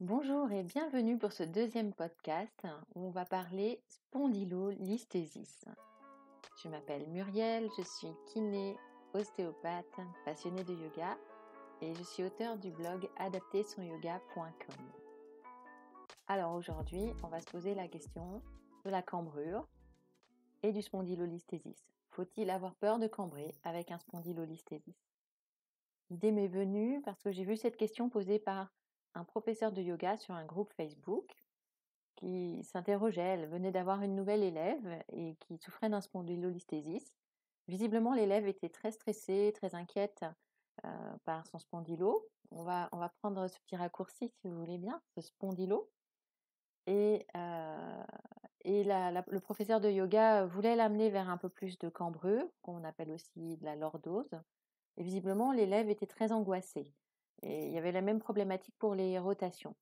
Bonjour et bienvenue pour ce deuxième podcast où on va parler spondylolisthésis. Je m'appelle Muriel, je suis kiné, ostéopathe, passionnée de yoga et je suis auteur du blog adaptersonyoga.com. Alors aujourd'hui, on va se poser la question de la cambrure et du spondylolisthésis. Faut-il avoir peur de cambrer avec un spondylolisthésis L'idée m'est venue parce que j'ai vu cette question posée par un professeur de yoga sur un groupe Facebook qui s'interrogeait. Elle venait d'avoir une nouvelle élève et qui souffrait d'un spondylolisthésis. Visiblement, l'élève était très stressée, très inquiète euh, par son spondylo. On va, on va prendre ce petit raccourci, si vous voulez bien, ce spondylo. Et, euh, et le professeur de yoga voulait l'amener vers un peu plus de cambrure, qu'on appelle aussi de la lordose. Et visiblement, l'élève était très angoissée. Il y avait la même problématique pour les rotations.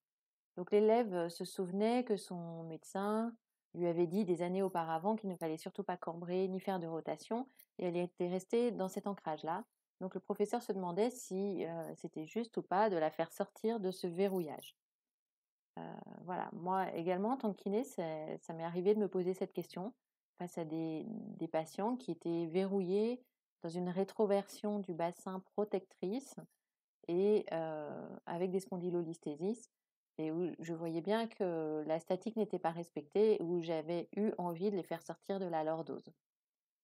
Donc l'élève se souvenait que son médecin lui avait dit des années auparavant qu'il ne fallait surtout pas cambrer ni faire de rotation, et elle était restée dans cet ancrage-là. Donc le professeur se demandait si c'était juste ou pas de la faire sortir de ce verrouillage. Voilà, moi également en tant que kiné, ça m'est arrivé de me poser cette question face à des patients qui étaient verrouillés dans une rétroversion du bassin protectrice et avec des spondylolisthésis et où je voyais bien que la statique n'était pas respectée, où j'avais eu envie de les faire sortir de la lordose.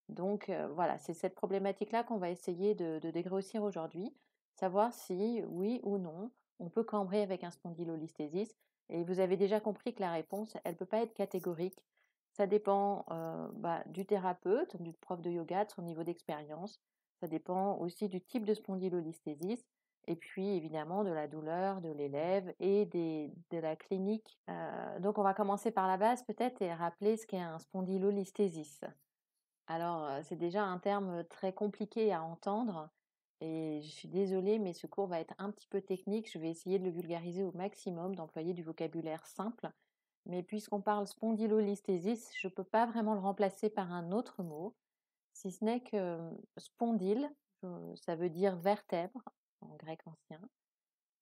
Donc voilà, c'est cette problématique-là qu'on va essayer de, de dégrossir aujourd'hui, savoir si oui ou non on peut cambrer avec un spondylolisthésis. Et vous avez déjà compris que la réponse, elle ne peut pas être catégorique. Ça dépend bah, du thérapeute, du prof de yoga, de son niveau d'expérience. Ça dépend aussi du type de spondylolisthésis et puis évidemment de la douleur de l'élève et des, de la clinique. Euh, donc on va commencer par la base peut-être et rappeler ce qu'est un spondylolisthésis. Alors euh, c'est déjà un terme très compliqué à entendre et je suis désolée mais ce cours va être un petit peu technique. Je vais essayer de le vulgariser au maximum, d'employer du vocabulaire simple. Mais puisqu'on parle spondylolisthésis, je ne peux pas vraiment le remplacer par un autre mot, si ce n'est que spondyle, ça veut dire vertèbre en grec ancien,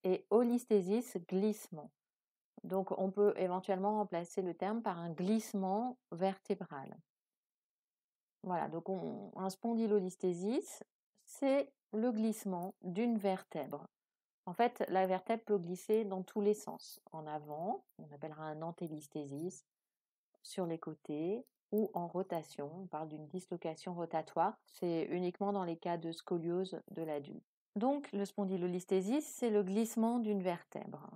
et holisthésis, glissement. Donc on peut éventuellement remplacer le terme par un glissement vertébral. Voilà, donc un spondylolisthésis, c'est le glissement d'une vertèbre. En fait, la vertèbre peut glisser dans tous les sens. En avant, on appellera un antélisthésis, sur les côtés ou en rotation. On parle d'une dislocation rotatoire. C'est uniquement dans les cas de scoliose de l'adulte. Donc, le spondylolisthésis, c'est le glissement d'une vertèbre.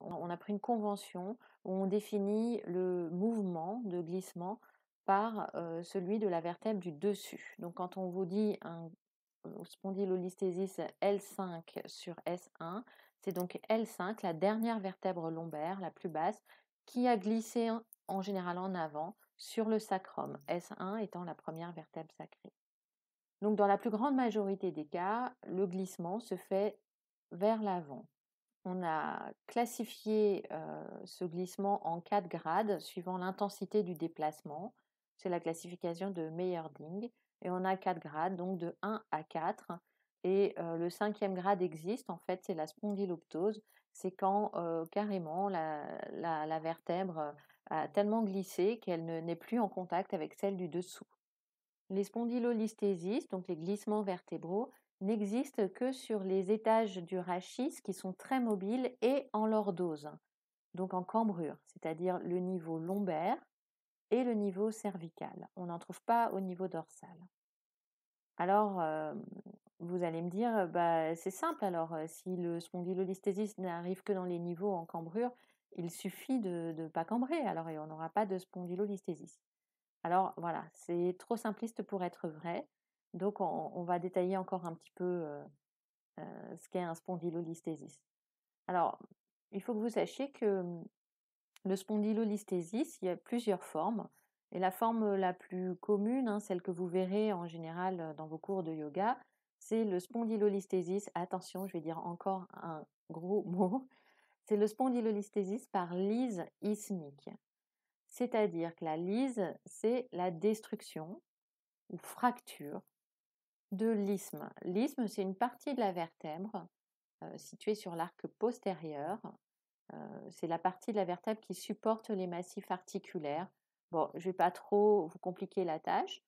On a pris une convention où on définit le mouvement de glissement par euh, celui de la vertèbre du dessus. Donc, quand on vous dit un euh, spondylolisthésis L5 sur S1, c'est donc L5, la dernière vertèbre lombaire, la plus basse, qui a glissé en général en avant sur le sacrum, S1 étant la première vertèbre sacrée. Donc dans la plus grande majorité des cas, le glissement se fait vers l'avant. On a classifié euh, ce glissement en quatre grades suivant l'intensité du déplacement. C'est la classification de Meyerding. Et on a quatre grades, donc de 1 à 4. Et euh, le cinquième grade existe, en fait, c'est la spondyloptose. C'est quand euh, carrément la, la, vertèbre a tellement glissé qu'elle n'est plus en contact avec celle du dessous. Les spondylolisthésis, donc les glissements vertébraux, n'existent que sur les étages du rachis qui sont très mobiles et en lordose, donc en cambrure, c'est-à-dire le niveau lombaire et le niveau cervical. On n'en trouve pas au niveau dorsal. Alors, euh, vous allez me dire, bah, c'est simple alors, euh, si le spondylolisthésis n'arrive que dans les niveaux en cambrure, il suffit de ne pas cambrer, alors on n'aura pas de spondylolisthésis. Alors voilà, c'est trop simpliste pour être vrai. Donc on, va détailler encore un petit peu euh, euh, ce qu'est un spondylolisthésis. Alors, il faut que vous sachiez que hum, le spondylolisthésis, il y a plusieurs formes. Et la forme la plus commune, hein, celle que vous verrez en général euh, dans vos cours de yoga, c'est le spondylolisthésis. Attention, je vais dire encore un gros mot. C'est le spondylolisthésis par lyse ismique. C'est-à-dire que la lise, c'est la destruction ou fracture de l'isthme. L'isthme, c'est une partie de la vertèbre euh, située sur l'arc postérieur c'est la partie de la vertèbre qui supporte les massifs articulaires. Bon, je ne vais pas trop vous compliquer la tâche.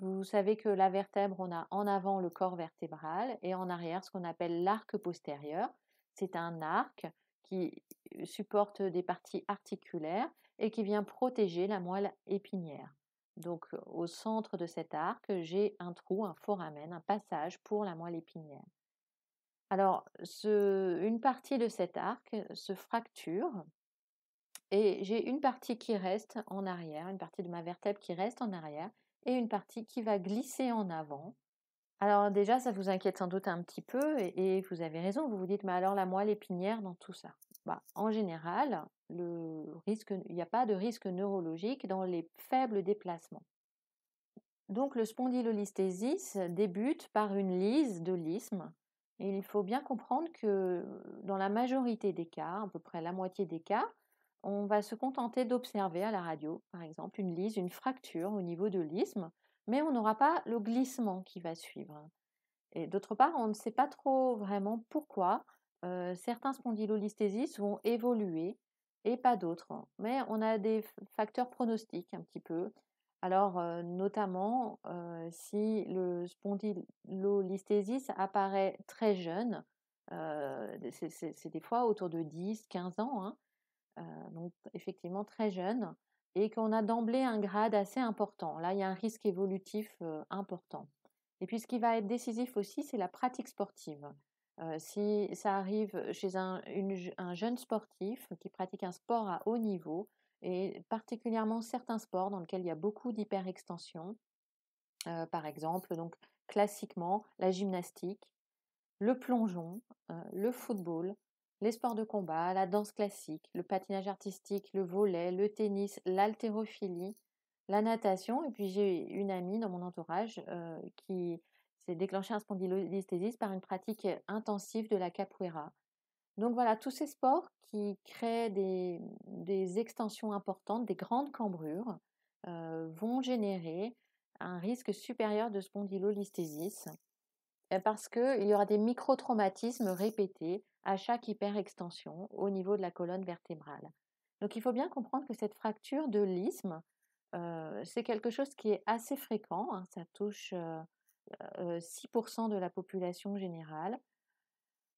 vous savez que la vertèbre, on a en avant le corps vertébral et en arrière ce qu'on appelle l'arc postérieur. C'est un arc qui supporte des parties articulaires et qui vient protéger la moelle épinière. Donc au centre de cet arc, j'ai un trou, un foramen, un passage pour la moelle épinière. Alors, une partie de cet arc se fracture et j'ai une partie qui reste en arrière, une partie de ma vertèbre qui reste en arrière et une partie qui va glisser en avant. Alors déjà, ça vous inquiète sans doute un petit peu et, vous avez raison, vous vous dites, mais alors la moelle épinière dans tout ça? Bah, En général, il n'y a pas de risque neurologique dans les faibles déplacements. Donc le spondylolisthésis débute par une lise de l'isthme. Et il faut bien comprendre que dans la majorité des cas, à peu près la moitié des cas, on va se contenter d'observer à la radio, par exemple, une lise, une fracture au niveau de l'isthme, mais on n'aura pas le glissement qui va suivre. Et d'autre part, on ne sait pas trop vraiment pourquoi certains spondylolisthésis vont évoluer et pas d'autres. Mais on a des facteurs pronostiques un petit peu. Alors, notamment, si le spondylolisthésis apparaît très jeune, c'est des fois autour de 10, 15 ans, hein, donc effectivement très jeune, et qu'on a d'emblée un grade assez important. Là, il y a un risque évolutif important. Et puis, ce qui va être décisif aussi, c'est la pratique sportive. Si ça arrive chez un, jeune sportif qui pratique un sport à haut niveau, et particulièrement certains sports dans lesquels il y a beaucoup d'hyperextension, par exemple, donc classiquement la gymnastique, le plongeon, le football, les sports de combat, la danse classique, le patinage artistique, le volet, le tennis, l'haltérophilie, la natation. Et puis j'ai une amie dans mon entourage euh, qui s'est déclenchée un spondylolisthésis par une pratique intensive de la capoeira. Donc voilà, tous ces sports qui créent des, extensions importantes, des grandes cambrures, euh, vont générer un risque supérieur de spondylolisthésis euh, parce qu'il y aura des microtraumatismes répétés à chaque hyperextension au niveau de la colonne vertébrale. Donc il faut bien comprendre que cette fracture de l'isthme, euh, c'est quelque chose qui est assez fréquent, hein. ça touche 6% euh, de la population générale.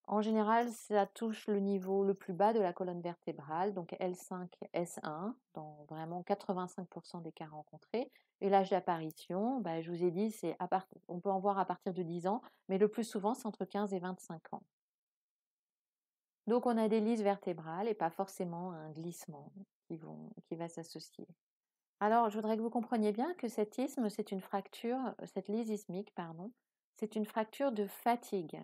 En général, ça touche le niveau le plus bas de la colonne vertébrale, donc L5, S1, dans vraiment 85% des cas rencontrés. Et l'âge d'apparition, bah, je vous ai dit, c'est on peut en voir à partir de 10 ans, mais le plus souvent, c'est entre 15 et 25 ans. Donc on a des lises vertébrales et pas forcément un glissement qui va s'associer. Alors, je voudrais que vous compreniez bien que cet isthme, c'est une fracture, cette lise ismique, pardon, c'est une fracture de fatigue.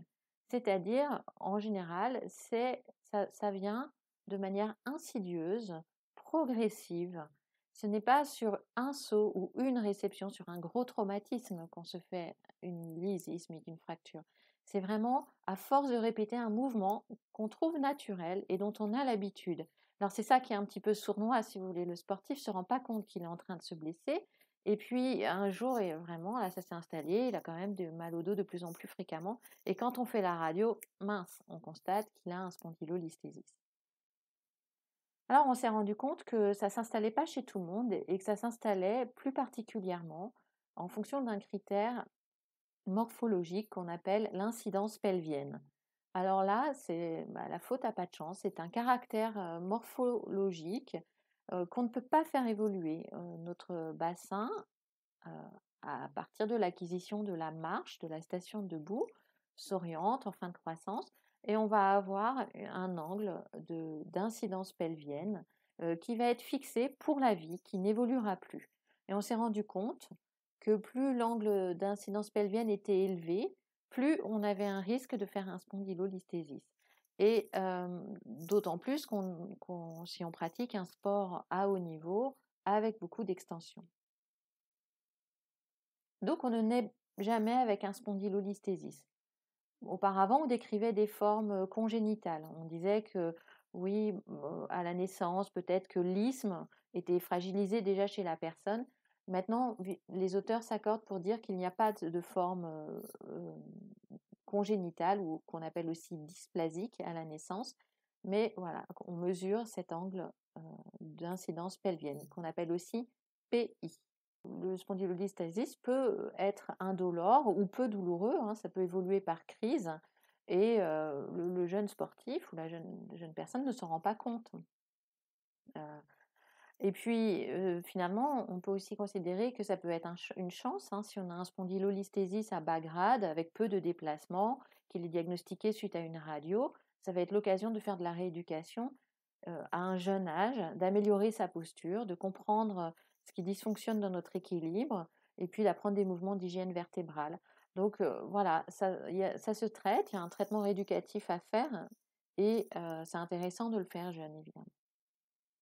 C'est-à-dire, en général, c'est, ça, vient de manière insidieuse, progressive. Ce n'est pas sur un saut ou une réception, sur un gros traumatisme qu'on se fait une lise ismique, une fracture. C'est vraiment à force de répéter un mouvement qu'on trouve naturel et dont on a l'habitude. Alors c'est ça qui est un petit peu sournois, si vous voulez. Le sportif ne se rend pas compte qu'il est en train de se blesser et puis un jour, et vraiment, là, ça s'est installé, il a quand même du mal au dos de plus en plus fréquemment. Et quand on fait la radio, mince, on constate qu'il a un spondylolisthésis. Alors on s'est rendu compte que ça ne s'installait pas chez tout le monde et que ça s'installait plus particulièrement en fonction d'un critère morphologique qu'on appelle l'incidence pelvienne. Alors là, c'est bah, la faute à pas de chance, c'est un caractère morphologique qu'on ne peut pas faire évoluer. notre bassin, à partir de l'acquisition de la marche, de la station debout, s'oriente en fin de croissance et on va avoir un angle d'incidence pelvienne qui va être fixé pour la vie, qui n'évoluera plus. Et on s'est rendu compte que plus l'angle d'incidence pelvienne était élevé, plus on avait un risque de faire un spondylolisthésis. Et d'autant plus si on pratique un sport à haut niveau avec beaucoup d'extension. Donc on ne naît jamais avec un spondylolisthésis. Auparavant, on décrivait des formes congénitales. On disait que oui, à la naissance, peut-être que l'isthme était fragilisé déjà chez la personne. Maintenant, les auteurs s'accordent pour dire qu'il n'y a pas de forme congénitale ou qu'on appelle aussi dysplasique à la naissance, mais voilà, on mesure cet angle d'incidence pelvienne, qu'on appelle aussi PI. Le spondylolisthesis peut être indolore ou peu douloureux, hein, ça peut évoluer par crise, et le, jeune sportif ou la jeune personne ne s'en rend pas compte. Et puis, finalement, on peut aussi considérer que ça peut être une chance hein, si on a un spondylolisthésis à bas grade avec peu de déplacement, qu'il est diagnostiqué suite à une radio. Ça va être l'occasion de faire de la rééducation à un jeune âge, d'améliorer sa posture, de comprendre ce qui dysfonctionne dans notre équilibre, et puis d'apprendre des mouvements d'hygiène vertébrale. Donc voilà, ça, ça, se traite, il y a un traitement rééducatif à faire, et c'est intéressant de le faire jeune, évidemment.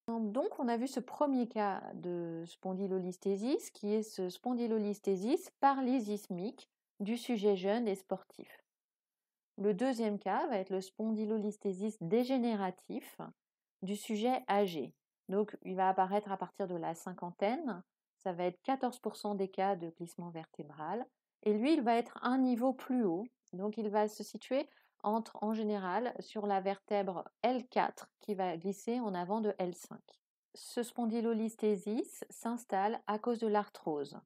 Donc, on a vu ce premier cas de spondylolisthésis, qui est ce spondylolisthésis paralysismique du sujet jeune et sportif. Le deuxième cas va être le spondylolisthésis dégénératif du sujet âgé. Donc, il va apparaître à partir de la cinquantaine. Ça va être 14% des cas de glissement vertébral. Et lui, il va être un niveau plus haut. Donc, il va se situer entre, en général, sur la vertèbre L4 qui va glisser en avant de L5. Ce spondylolisthésis s'installe à cause de l'arthrose,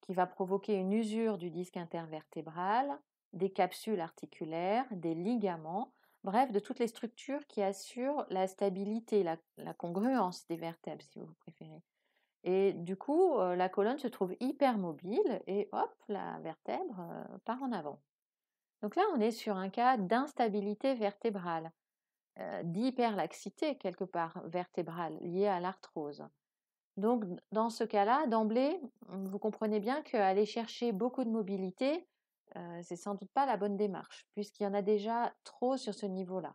qui va provoquer une usure du disque intervertébral, des capsules articulaires, des ligaments, bref, de toutes les structures qui assurent la stabilité, la, congruence des vertèbres, si vous préférez. Et du coup, euh, la colonne se trouve hyper mobile et hop, la vertèbre euh, part en avant. Donc là, on est sur un cas d'instabilité vertébrale, euh, d'hyperlaxité quelque part vertébrale liée à l'arthrose. Donc dans ce cas-là, d'emblée, vous comprenez bien qu'aller chercher beaucoup de mobilité, c'est sans doute pas la bonne démarche, puisqu'il y en a déjà trop sur ce niveau-là.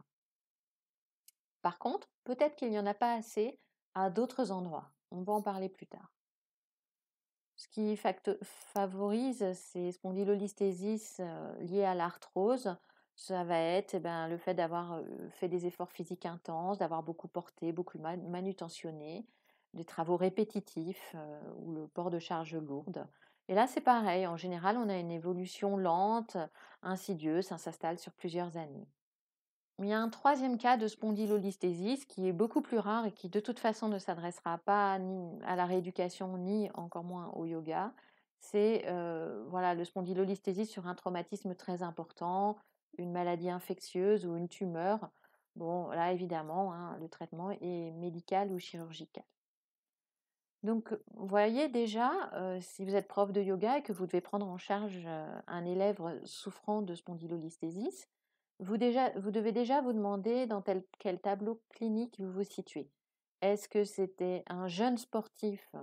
Par contre, peut-être qu'il n'y en a pas assez à d'autres endroits. On va en parler plus tard. Ce qui favorise ces spondylolisthésis liées à l'arthrose, ça va être eh ben, le fait d'avoir fait des efforts physiques intenses, d'avoir beaucoup porté, beaucoup manutentionné, des travaux répétitifs ou le port de charges lourdes. Et là, c'est pareil. En général, on a une évolution lente, insidieuse, ça s'installe sur plusieurs années. Il y a un troisième cas de spondylolisthésis qui est beaucoup plus rare et qui de toute façon ne s'adressera pas ni à la rééducation ni encore moins au yoga. C'est euh, voilà, le spondylolisthésis sur un traumatisme très important, une maladie infectieuse ou une tumeur. Bon, là évidemment, hein, le traitement est médical ou chirurgical. Donc, vous voyez déjà, si vous êtes prof de yoga et que vous devez prendre en charge un élève souffrant de spondylolisthésis, vous, devez déjà vous demander dans quel tableau clinique vous vous situez. Est-ce que c'était un jeune sportif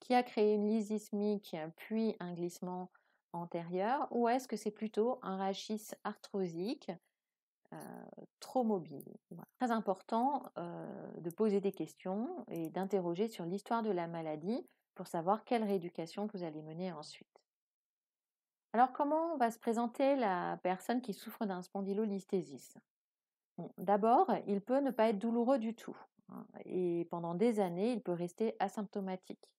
qui a créé une lysismique puis un glissement antérieur ou est-ce que c'est plutôt un rachis arthrosique trop mobile? Très important de poser des questions et d'interroger sur l'histoire de la maladie pour savoir quelle rééducation vous allez mener ensuite. Alors comment va se présenter la personne qui souffre d'un spondylolisthésis D'abord, il peut ne pas être douloureux du tout hein, et pendant des années, il peut rester asymptomatique.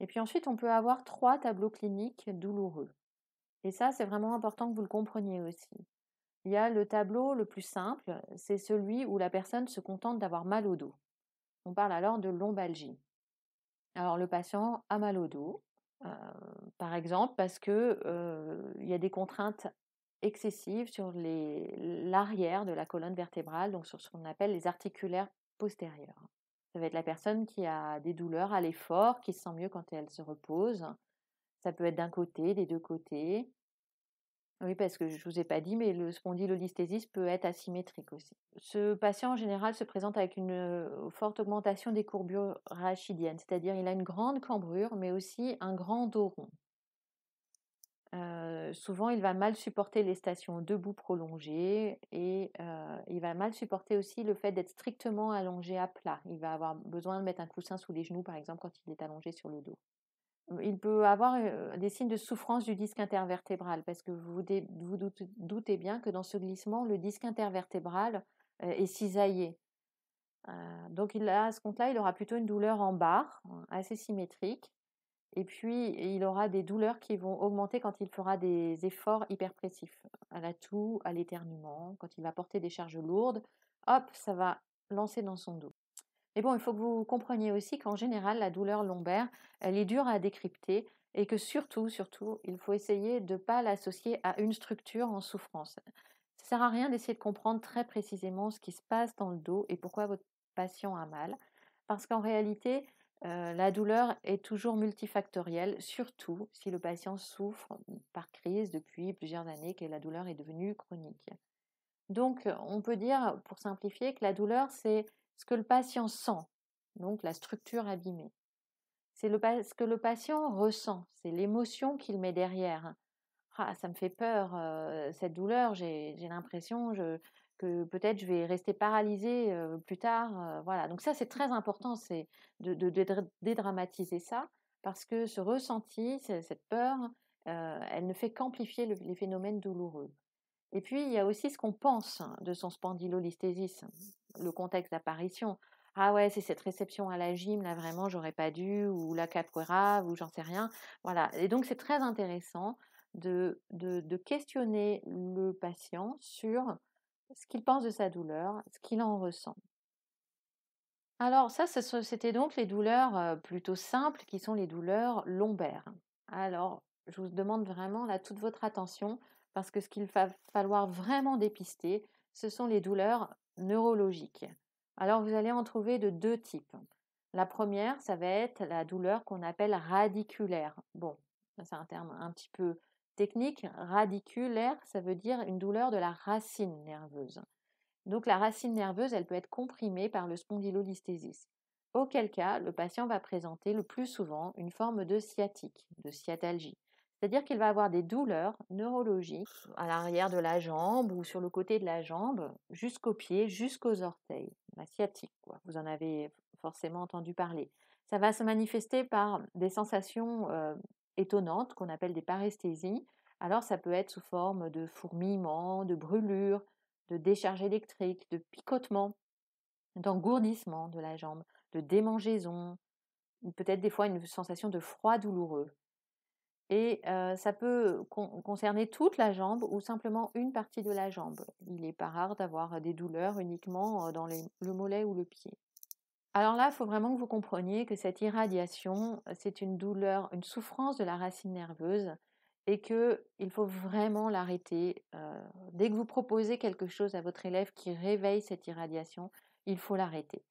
Et puis ensuite, on peut avoir trois tableaux cliniques douloureux. Et ça, c'est vraiment important que vous le compreniez aussi. Il y a le tableau le plus simple, c'est celui où la personne se contente d'avoir mal au dos. On parle alors de lombalgie. Alors le patient a mal au dos, par exemple parce que euh, il y a des contraintes excessives sur l'arrière de la colonne vertébrale, donc sur ce qu'on appelle les articulaires postérieurs. Ça va être la personne qui a des douleurs à l'effort, qui se sent mieux quand elle se repose. Ça peut être d'un côté, des deux côtés. Oui, parce que je ne vous ai pas dit, mais le spondylolisthésis peut être asymétrique aussi. Ce patient, en général, se présente avec une forte augmentation des courbures rachidiennes, c'est-à-dire il a une grande cambrure, mais aussi un grand dos rond. souvent, il va mal supporter les stations debout prolongées et il va mal supporter aussi le fait d'être strictement allongé à plat. Il va avoir besoin de mettre un coussin sous les genoux, par exemple, quand il est allongé sur le dos il peut avoir des signes de souffrance du disque intervertébral parce que vous vous doutez bien que dans ce glissement, le disque intervertébral est cisaillé. donc il à ce compte-là, il aura plutôt une douleur en barre, assez symétrique. Et puis, il aura des douleurs qui vont augmenter quand il fera des efforts hyperpressifs, à la toux, à l'éternuement, quand il va porter des charges lourdes, hop, ça va lancer dans son dos. Mais bon, il faut que vous compreniez aussi qu'en général, la douleur lombaire, elle est dure à décrypter et que surtout, surtout, il faut essayer de ne pas l'associer à une structure en souffrance. Ça sert à rien d'essayer de comprendre très précisément ce qui se passe dans le dos et pourquoi votre patient a mal, parce qu'en réalité, euh, la douleur est toujours multifactorielle, surtout si le patient souffre par crise depuis plusieurs années, que la douleur est devenue chronique. Donc, on peut dire, pour simplifier, que la douleur, c'est ce que le patient sent, donc la structure abîmée. C'est ce que le patient ressent, c'est l'émotion qu'il met derrière. Ah, ça me fait peur, euh, cette douleur, j'ai l'impression que peut-être je vais rester paralysée euh, plus tard. Euh, voilà, donc ça c'est très important, c'est de, dédramatiser ça, parce que ce ressenti, cette peur, elle ne fait qu'amplifier les phénomènes douloureux. Et puis, il y a aussi ce qu'on pense de son spondylolisthésis, le contexte d'apparition. Ah ouais, c'est cette réception à la gym, là vraiment, j'aurais pas dû, ou la capoeira, ou j'en sais rien. Voilà. Et donc, c'est très intéressant de, de, questionner le patient sur ce qu'il pense de sa douleur, ce qu'il en ressent. Alors ça, c'était donc les douleurs plutôt simples qui sont les douleurs lombaires. Alors, je vous demande vraiment toute votre attention parce que ce qu'il va falloir vraiment dépister, ce sont les douleurs neurologiques. Alors vous allez en trouver de deux types. La première, ça va être la douleur qu'on appelle radiculaire. Bon, c'est un terme un petit peu technique. Radiculaire, ça veut dire une douleur de la racine nerveuse. Donc la racine nerveuse, elle peut être comprimée par le spondylolisthésis. Auquel cas, le patient va présenter le plus souvent une forme de sciatique, de sciatalgie. C'est-à-dire qu'il va avoir des douleurs neurologiques à l'arrière de la jambe ou sur le côté de la jambe, jusqu'aux pieds, jusqu'aux orteils. La sciatique, quoi. Vous en avez forcément entendu parler. Ça va se manifester par des sensations euh, étonnantes qu'on appelle des paresthésies. Alors ça peut être sous forme de fourmillement, de brûlure, de décharge électrique, de picotement, d'engourdissement de la jambe, de démangeaison, peut-être des fois une sensation de froid douloureux. Et ça peut concerner toute la jambe ou simplement une partie de la jambe. Il n'est pas rare d'avoir des douleurs uniquement dans le mollet ou le pied. Alors là, il faut vraiment que vous compreniez que cette irradiation, c'est une douleur, une souffrance de la racine nerveuse et qu'il faut vraiment l'arrêter. dès que vous proposez quelque chose à votre élève qui réveille cette irradiation, il faut l'arrêter.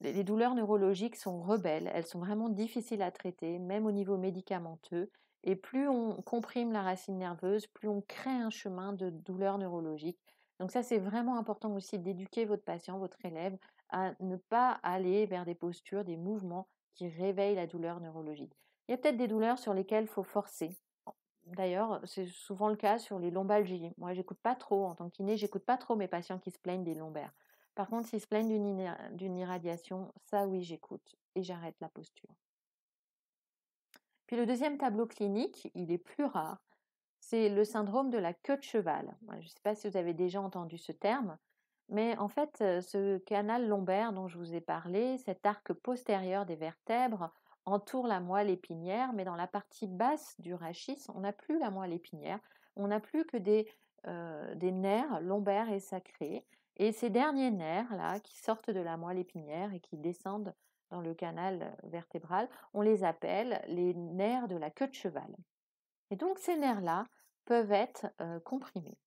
Les douleurs neurologiques sont rebelles, elles sont vraiment difficiles à traiter, même au niveau médicamenteux, et plus on comprime la racine nerveuse, plus on crée un chemin de douleur neurologique. Donc ça, c'est vraiment important aussi d'éduquer votre patient, votre élève, à ne pas aller vers des postures, des mouvements qui réveillent la douleur neurologique. Il y a peut-être des douleurs sur lesquelles il faut forcer. D'ailleurs, c'est souvent le cas sur les lombalgies. Moi, j'écoute pas trop, en tant qu'iné, j'écoute pas trop mes patients qui se plaignent des lombaires. Par contre, s'ils se plaignent d'une irradiation, ça oui, j'écoute et j'arrête la posture. Puis le deuxième tableau clinique, il est plus rare, c'est le syndrome de la queue de cheval. Je ne sais pas si vous avez déjà entendu ce terme, mais en fait, euh, ce canal lombaire dont je vous ai parlé, cet arc postérieur des vertèbres, entoure la moelle épinière, mais dans la partie basse du rachis, on n'a plus la moelle épinière, on n'a plus que des, euh, des nerfs lombaires et sacrés. Et ces derniers nerfs-là, qui sortent de la moelle épinière et qui descendent dans le canal vertébral, on les appelle les nerfs de la queue de cheval. Et donc ces nerfs-là peuvent être comprimés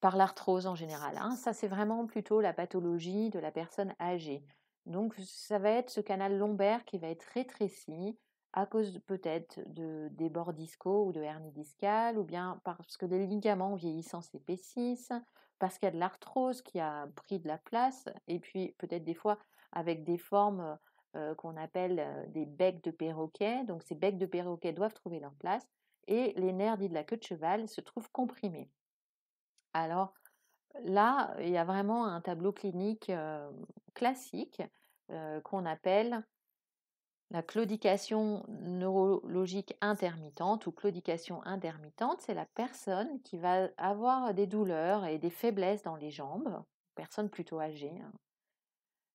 par l'arthrose en général. Hein. Ça, c'est vraiment plutôt la pathologie de la personne âgée. Donc ça va être ce canal lombaire qui va être rétréci à cause peut-être de, des bords discaux ou de hernie discale, ou bien parce que les ligaments vieillissants s'épaississent, parce qu'il y a de l'arthrose qui a pris de la place, et puis peut-être des fois avec des formes qu'on appelle des becs de perroquet. Donc ces becs de perroquet doivent trouver leur place et les nerfs dits de la queue de cheval se trouvent comprimés. Alors là, il y a vraiment un tableau clinique classique qu'on appelle la claudication neurologique intermittente ou claudication intermittente, c'est la personne qui va avoir des douleurs et des faiblesses dans les jambes, personne plutôt âgée, hein,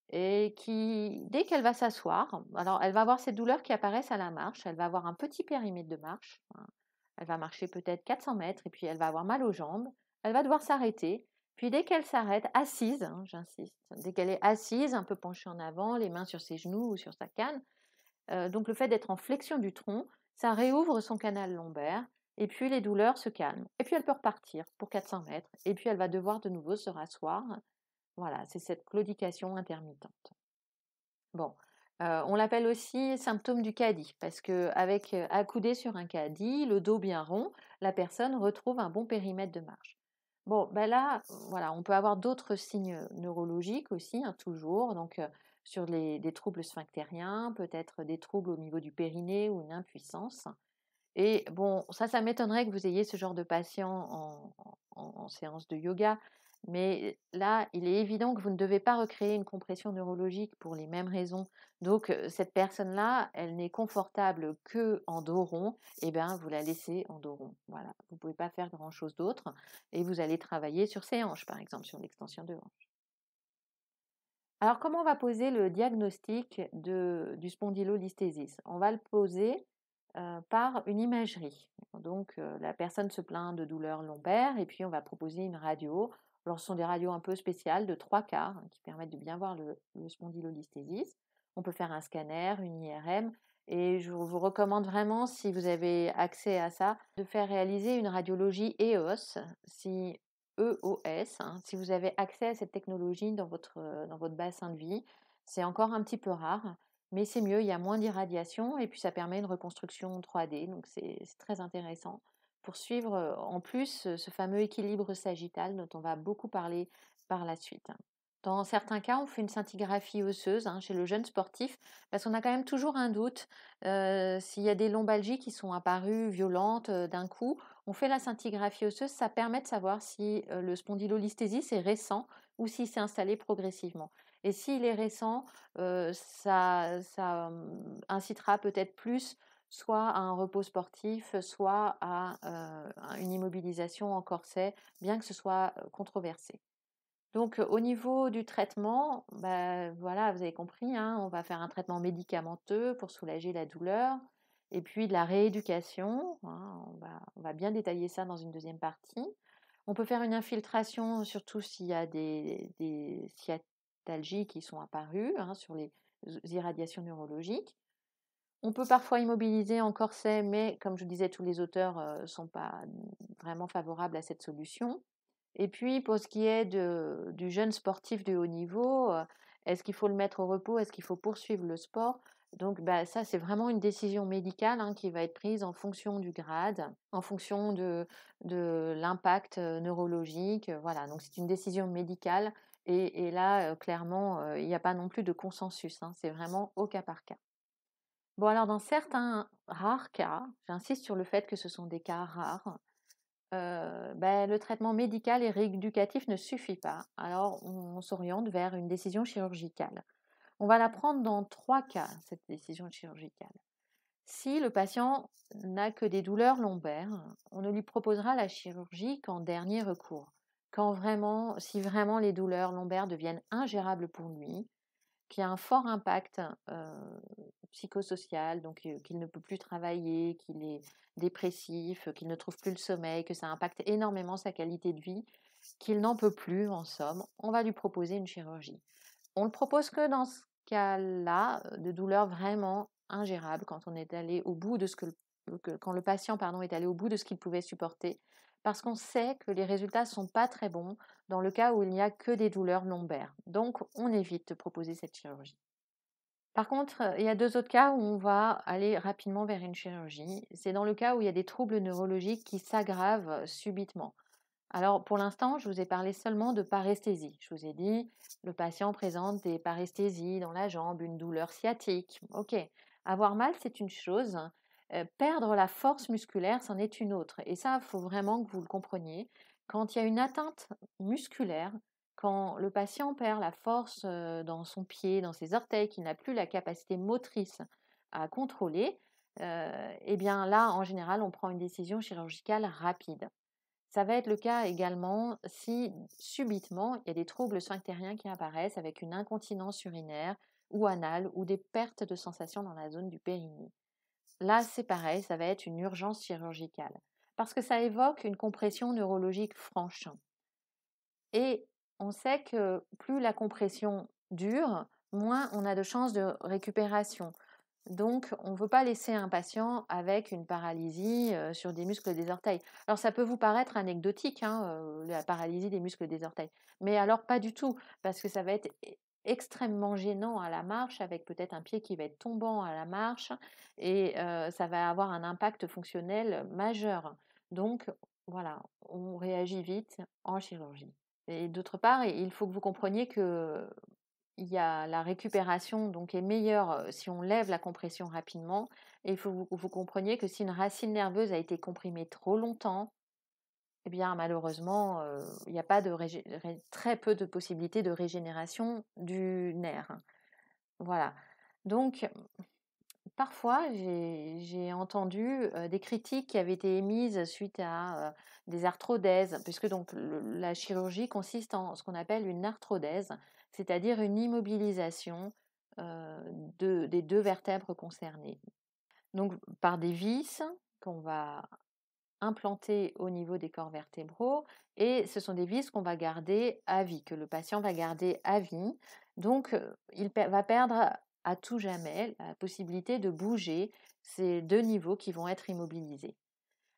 et qui, dès qu'elle va s'asseoir, alors elle va avoir ces douleurs qui apparaissent à la marche, elle va avoir un petit périmètre de marche, hein. elle va marcher peut-être 400 mètres et puis elle va avoir mal aux jambes, elle va devoir s'arrêter, puis dès qu'elle s'arrête, assise, hein, j'insiste, dès qu'elle est assise, un peu penchée en avant, les mains sur ses genoux ou sur sa canne, euh, donc le fait d'être en flexion du tronc, ça réouvre son canal lombaire et puis les douleurs se calment. Et puis elle peut repartir pour 400 mètres et puis elle va devoir de nouveau se rasseoir voilà, c'est cette claudication intermittente. Bon, on l'appelle aussi symptôme du caddie, parce qu'avec accoudé sur un caddie, le dos bien rond, la personne retrouve un bon périmètre de marche. Bon, ben là, voilà, on peut avoir d'autres signes neurologiques aussi, hein, toujours, donc sur des troubles sphinctériens, peut-être des troubles au niveau du périnée ou une impuissance. Et bon, ça, ça m'étonnerait que vous ayez ce genre de patient en séance de yoga, mais là, il est évident que vous ne devez pas recréer une compression neurologique pour les mêmes raisons. Donc, cette personne-là, elle n'est confortable que en dos rond. Eh bien, vous la laissez en dos rond. Voilà. Vous ne pouvez pas faire grand-chose d'autre. Et vous allez travailler sur ses hanches, par exemple, sur l'extension de hanches. Alors, comment on va poser le diagnostic de, du spondylolisthésis On va le poser par une imagerie. Donc, la personne se plaint de douleurs lombaires et puis on va proposer une radio alors, ce sont des radios un peu spéciales de trois quarts hein, qui permettent de bien voir le, le spondylolisthésis. On peut faire un scanner, une IRM, et je vous recommande vraiment, si vous avez accès à ça, de faire réaliser une radiologie EOS, si EOS, hein, si vous avez accès à cette technologie dans votre, dans votre bassin de vie. C'est encore un petit peu rare, mais c'est mieux, il y a moins d'irradiation et puis ça permet une reconstruction 3D, donc c'est très intéressant pour suivre en plus ce fameux équilibre sagittal dont on va beaucoup parler par la suite. Dans certains cas, on fait une scintigraphie osseuse hein, chez le jeune sportif parce qu'on a quand même toujours un doute s'il y a des lombalgies qui sont apparues violentes d'un coup. On fait la scintigraphie osseuse, ça permet de savoir si le spondylolisthésis est récent ou s'il s'est installé progressivement. Et s'il est récent, ça, ça incitera peut-être plus soit à un repos sportif, soit à une immobilisation en corset, bien que ce soit controversé. Donc au niveau du traitement, bah, voilà, vous avez compris, hein, on va faire un traitement médicamenteux pour soulager la douleur, et puis de la rééducation, hein, on, va, bien détailler ça dans une deuxième partie. On peut faire une infiltration, surtout s'il y a des, des qui sont apparues hein, sur les irradiations neurologiques. On peut parfois immobiliser en corset, mais comme je disais, tous les auteurs ne sont pas vraiment favorables à cette solution. Et puis, pour ce qui est du jeune sportif de haut niveau, est-ce qu'il faut le mettre au repos? Est-ce qu'il faut poursuivre le sport? Donc bah, ça, c'est vraiment une décision médicale hein, qui va être prise en fonction du grade, en fonction de, l'impact neurologique. Voilà, donc c'est une décision médicale. Et, là, clairement, il n'y a pas non plus de consensus. Hein, c'est vraiment au cas par cas. Bon, alors dans certains rares cas, j'insiste sur le fait que ce sont des cas rares, euh, ben, le traitement médical et rééducatif ne suffit pas. Alors on, s'oriente vers une décision chirurgicale. On va la prendre dans trois cas, cette décision chirurgicale. Si le patient n'a que des douleurs lombaires, on ne lui proposera la chirurgie qu'en dernier recours. Quand vraiment, si vraiment les douleurs lombaires deviennent ingérables pour lui, qui a un fort impact psychosocial, donc qu'il ne peut plus travailler, qu'il est dépressif, qu'il ne trouve plus le sommeil, que ça impacte énormément sa qualité de vie, qu'il n'en peut plus en somme, on va lui proposer une chirurgie. On le propose que dans ce cas-là de douleur vraiment ingérable, quand on est allé au bout de ce que, quand le patient pardon est allé au bout de ce qu'il pouvait supporter, parce qu'on sait que les résultats sont pas très bons dans le cas où il n'y a que des douleurs lombaires. Donc, on évite de proposer cette chirurgie. Par contre, il y a deux autres cas où on va aller rapidement vers une chirurgie. C'est dans le cas où il y a des troubles neurologiques qui s'aggravent subitement. Alors, pour l'instant, je vous ai parlé seulement de paresthésie. Je vous ai dit, le patient présente des paresthésies dans la jambe, une douleur sciatique. Ok, avoir mal, c'est une chose perdre la force musculaire, c'en est une autre. Et ça, il faut vraiment que vous le compreniez. Quand il y a une atteinte musculaire, quand le patient perd la force dans son pied, dans ses orteils, qu'il n'a plus la capacité motrice à contrôler, eh bien là, en général, on prend une décision chirurgicale rapide. Ça va être le cas également si subitement il y a des troubles sphinctériens qui apparaissent avec une incontinence urinaire ou anale ou des pertes de sensation dans la zone du périnée. Là, c'est pareil, ça va être une urgence chirurgicale parce que ça évoque une compression neurologique franche. Et on sait que plus la compression dure, moins on a de chances de récupération. Donc, on ne veut pas laisser un patient avec une paralysie sur des muscles des orteils. Alors, ça peut vous paraître anecdotique, hein, la paralysie des muscles des orteils. Mais alors, pas du tout, parce que ça va être extrêmement gênant à la marche, avec peut-être un pied qui va être tombant à la marche, et ça va avoir un impact fonctionnel majeur. Donc, voilà, on réagit vite en chirurgie. Et d'autre part, il faut que vous compreniez que il y a la récupération donc est meilleure si on lève la compression rapidement. Et il faut que vous, compreniez que si une racine nerveuse a été comprimée trop longtemps, eh bien malheureusement, il n'y a pas de très peu de possibilités de régénération du nerf. Voilà. Donc parfois, j'ai entendu des critiques qui avaient été émises suite à des arthrodèses, puisque donc la chirurgie consiste en ce qu'on appelle une arthrodèse, c'est-à-dire une immobilisation des deux vertèbres concernées. Donc par des vis qu'on va implanter au niveau des corps vertébraux et ce sont des vis qu'on va garder à vie, que le patient va garder à vie. Donc il va perdre à tout jamais la possibilité de bouger ces deux niveaux qui vont être immobilisés.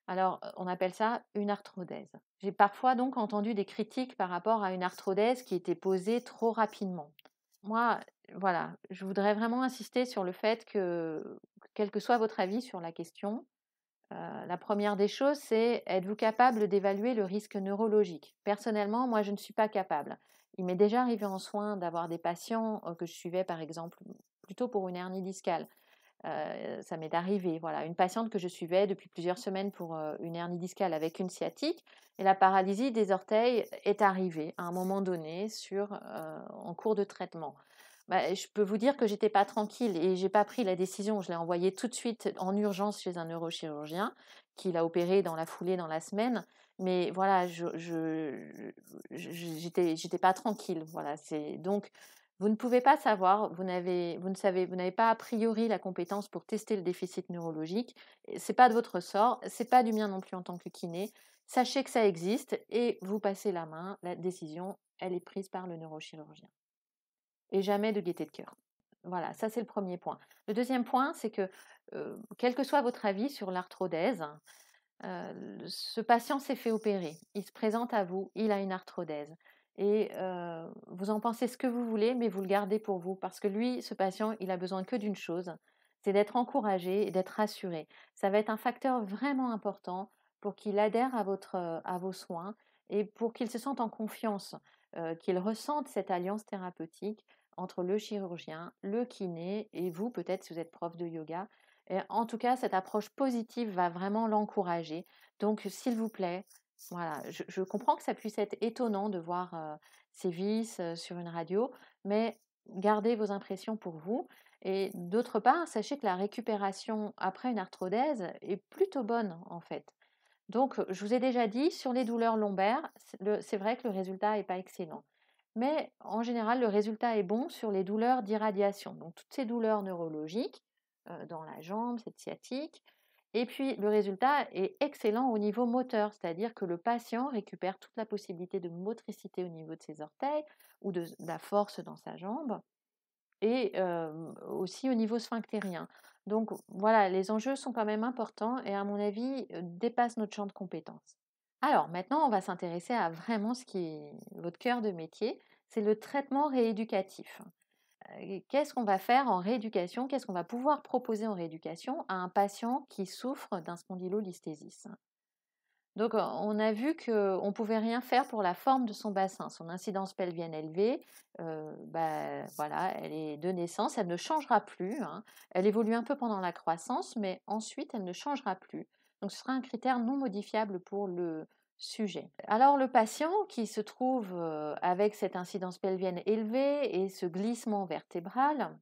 Alors, on appelle ça une arthrodèse. J'ai parfois donc entendu des critiques par rapport à une arthrodèse qui était posée trop rapidement. Moi, voilà, je voudrais vraiment insister sur le fait que, quel que soit votre avis sur la question, la première des choses, c'est êtes-vous capable d'évaluer le risque neurologique? Personnellement, moi, je ne suis pas capable. Il m'est déjà arrivé en soins d'avoir des patients que je suivais, par exemple, plutôt pour une hernie discale. ça m'est arrivé, voilà, une patiente que je suivais depuis plusieurs semaines pour une hernie discale avec une sciatique, et la paralysie des orteils est arrivée à un moment donné en cours de traitement. Bah, je peux vous dire que j'étais pas tranquille et j'ai pas pris la décision. Je l'ai envoyé tout de suite en urgence chez un neurochirurgien qui l'a opéré dans la foulée dans la semaine. Mais voilà, je, j'étais, pas tranquille. Voilà, c'est donc vous ne pouvez pas savoir, vous n'avez, vous n'avez pas a priori la compétence pour tester le déficit neurologique. C'est pas de votre sort, c'est pas du mien non plus en tant que kiné. Sachez que ça existe et vous passez la main. La décision, elle est prise par le neurochirurgien. Et jamais de gaieté de cœur. Voilà, ça c'est le premier point. Le deuxième point, c'est que quel que soit votre avis sur l'arthrodèse, ce patient s'est fait opérer. Il se présente à vous, il a une arthrodèse et vous en pensez ce que vous voulez, mais vous le gardez pour vous parce que lui, ce patient, il a besoin que d'une chose, c'est d'être encouragé et d'être rassuré. Ça va être un facteur vraiment important pour qu'il adhère à, vos soins et pour qu'il se sente en confiance, qu'il ressente cette alliance thérapeutique entre le chirurgien, le kiné et vous, peut-être si vous êtes prof de yoga. En tout cas, cette approche positive va vraiment l'encourager. Donc, s'il vous plaît, voilà, je, comprends que ça puisse être étonnant de voir ces vis sur une radio, mais gardez vos impressions pour vous. Et d'autre part, sachez que la récupération après une arthrodèse est plutôt bonne en fait. Donc, je vous ai déjà dit, sur les douleurs lombaires, c'est vrai que le résultat n'est pas excellent. Mais en général, le résultat est bon sur les douleurs d'irradiation. Donc, toutes ces douleurs neurologiques dans la jambe, cette sciatique, et puis, le résultat est excellent au niveau moteur, c'est-à-dire que le patient récupère toute la possibilité de motricité au niveau de ses orteils ou de, la force dans sa jambe, et aussi au niveau sphinctérien. Donc voilà, les enjeux sont quand même importants et à mon avis dépassent notre champ de compétences. Alors maintenant, on va s'intéresser à vraiment ce qui est votre cœur de métier, c'est le traitement rééducatif. Qu'est-ce qu'on va faire en rééducation? Qu'est-ce qu'on va pouvoir proposer en rééducation à un patient qui souffre d'un spondylolisthésis? Donc, on a vu qu'on ne pouvait rien faire pour la forme de son bassin. Son incidence pelvienne élevée, bah, voilà, elle est de naissance, elle ne changera plus. Hein. Elle évolue un peu pendant la croissance, mais ensuite, elle ne changera plus. Donc, ce sera un critère non modifiable pour le, sujet. Alors le patient qui se trouve avec cette incidence pelvienne élevée et ce glissement vertébral,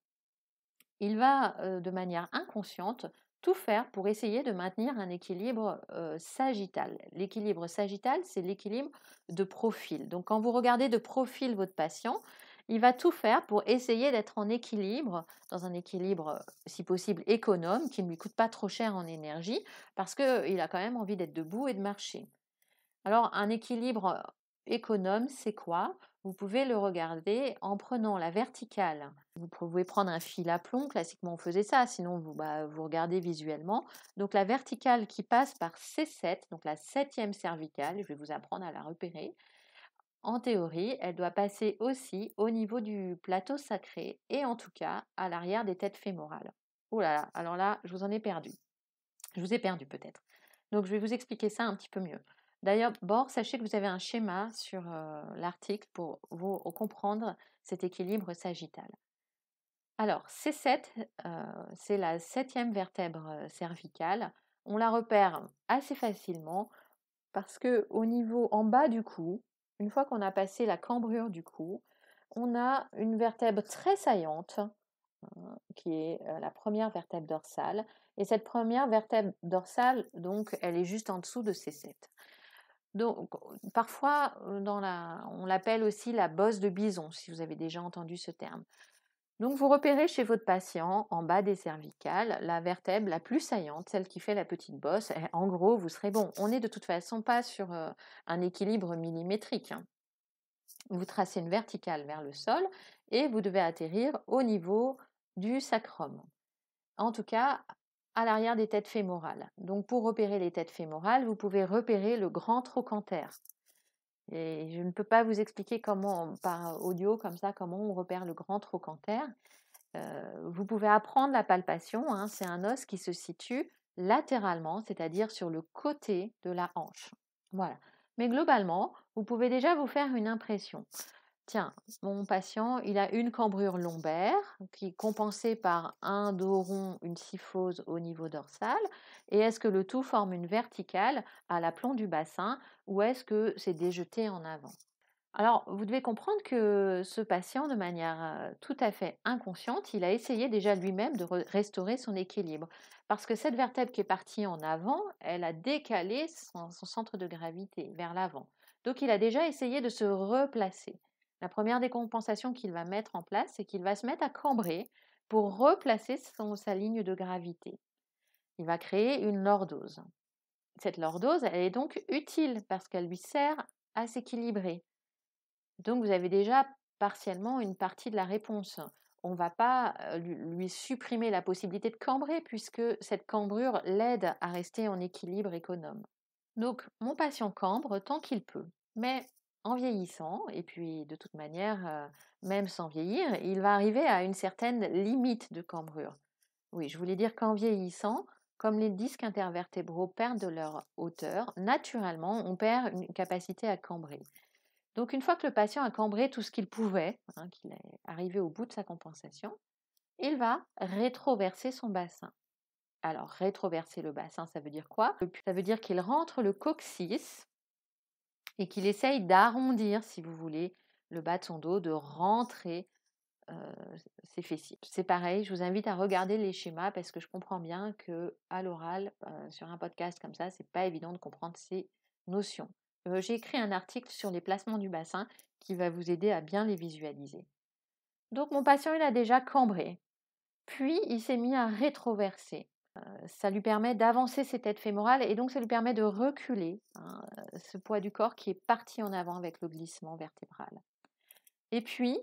il va de manière inconsciente tout faire pour essayer de maintenir un équilibre sagittal. L'équilibre sagittal, c'est l'équilibre de profil. Donc quand vous regardez de profil votre patient, il va tout faire pour essayer d'être en équilibre, dans un équilibre, si possible, économe, qui ne lui coûte pas trop cher en énergie, parce qu'il a quand même envie d'être debout et de marcher. Alors, un équilibre économe, c'est quoi? Vous pouvez le regarder en prenant la verticale. Vous pouvez prendre un fil à plomb, classiquement on faisait ça, sinon vous, bah, regardez visuellement. Donc la verticale qui passe par C7, donc la septième cervicale, je vais vous apprendre à la repérer. En théorie, elle doit passer aussi au niveau du plateau sacré et en tout cas à l'arrière des têtes fémorales. Oh là là, alors là, je vous en ai perdu. Je vous ai perdu peut-être. Donc je vais vous expliquer ça un petit peu mieux. D'ailleurs, bord, sachez que vous avez un schéma sur l'article pour vous comprendre cet équilibre sagittal. Alors, C7, c'est la septième vertèbre cervicale. On la repère assez facilement parce que au niveau en bas du cou, une fois qu'on a passé la cambrure du cou, on a une vertèbre très saillante qui est la première vertèbre dorsale. Et cette première vertèbre dorsale, donc, elle est juste en dessous de C7. Donc, parfois, la, on l'appelle aussi la bosse de bison, si vous avez déjà entendu ce terme. Donc, vous repérez chez votre patient, en bas des cervicales, la vertèbre la plus saillante, celle qui fait la petite bosse. en gros, vous serez bon. On n'est de toute façon pas sur un équilibre millimétrique. Hein. Vous tracez une verticale vers le sol et vous devez atterrir au niveau du sacrum. En tout cas, à l'arrière des têtes fémorales. Donc pour repérer les têtes fémorales, vous pouvez repérer le grand trochanter. Et je ne peux pas vous expliquer comment, par audio comme ça, comment on repère le grand trochanter. Euh, vous pouvez apprendre la palpation. Hein. c'est un os qui se situe latéralement, c'est-à-dire sur le côté de la hanche. Voilà. Mais globalement, vous pouvez déjà vous faire une impression. Tiens, mon patient, il a une cambrure lombaire qui est compensée par un dos rond, une syphose au niveau dorsal. Et est-ce que le tout forme une verticale à l'aplomb du bassin ou est-ce que c'est déjeté en avant? Alors, vous devez comprendre que ce patient, de manière tout à fait inconsciente, il a essayé déjà lui-même de restaurer son équilibre. Parce que cette vertèbre qui est partie en avant, elle a décalé son centre de gravité vers l'avant. Donc, il a déjà essayé de se replacer. La première décompensation qu'il va mettre en place, c'est qu'il va se mettre à cambrer pour replacer sa ligne de gravité. Il va créer une lordose. Cette lordose, elle est donc utile parce qu'elle lui sert à s'équilibrer. Donc vous avez déjà partiellement une partie de la réponse. On ne va pas lui supprimer la possibilité de cambrer puisque cette cambrure l'aide à rester en équilibre économe. Donc mon patient cambre tant qu'il peut. Mais en vieillissant, et puis de toute manière, même sans vieillir, il va arriver à une certaine limite de cambrure. Oui, je voulais dire qu'en vieillissant, comme les disques intervertébraux perdent de leur hauteur, naturellement, on perd une capacité à cambrer. Donc une fois que le patient a cambré tout ce qu'il pouvait, hein, qu'il est arrivé au bout de sa compensation, il va rétroverser son bassin. Alors rétroverser le bassin, ça veut dire quoi? Ça veut dire qu'il rentre le coccyx et qu'il essaye d'arrondir, si vous voulez, le bas de son dos, de rentrer ses fessiers. C'est pareil, je vous invite à regarder les schémas parce que je comprends bien que à l'oral, sur un podcast comme ça, c'est pas évident de comprendre ces notions. J'ai écrit un article sur les placements du bassin qui va vous aider à bien les visualiser. Donc mon patient, il a déjà cambré, puis il s'est mis à rétroverser ça lui permet d'avancer ses têtes fémorales et donc ça lui permet de reculer hein, ce poids du corps qui est parti en avant avec le glissement vertébral. Et puis,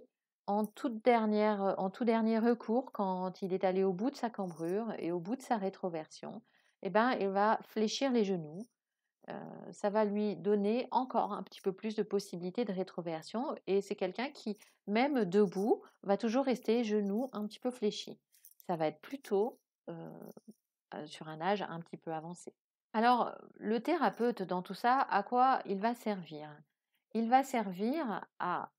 dernière, en tout dernier recours, quand il est allé au bout de sa cambrure et au bout de sa rétroversion, eh ben, il va fléchir les genoux. ça va lui donner encore un petit peu plus de possibilités de rétroversion et c'est quelqu'un qui, même debout, va toujours rester genoux un petit peu fléchis. Ça va être plutôt sur un âge un petit peu avancé. Alors, le thérapeute dans tout ça, à quoi il va servir? Il va servir à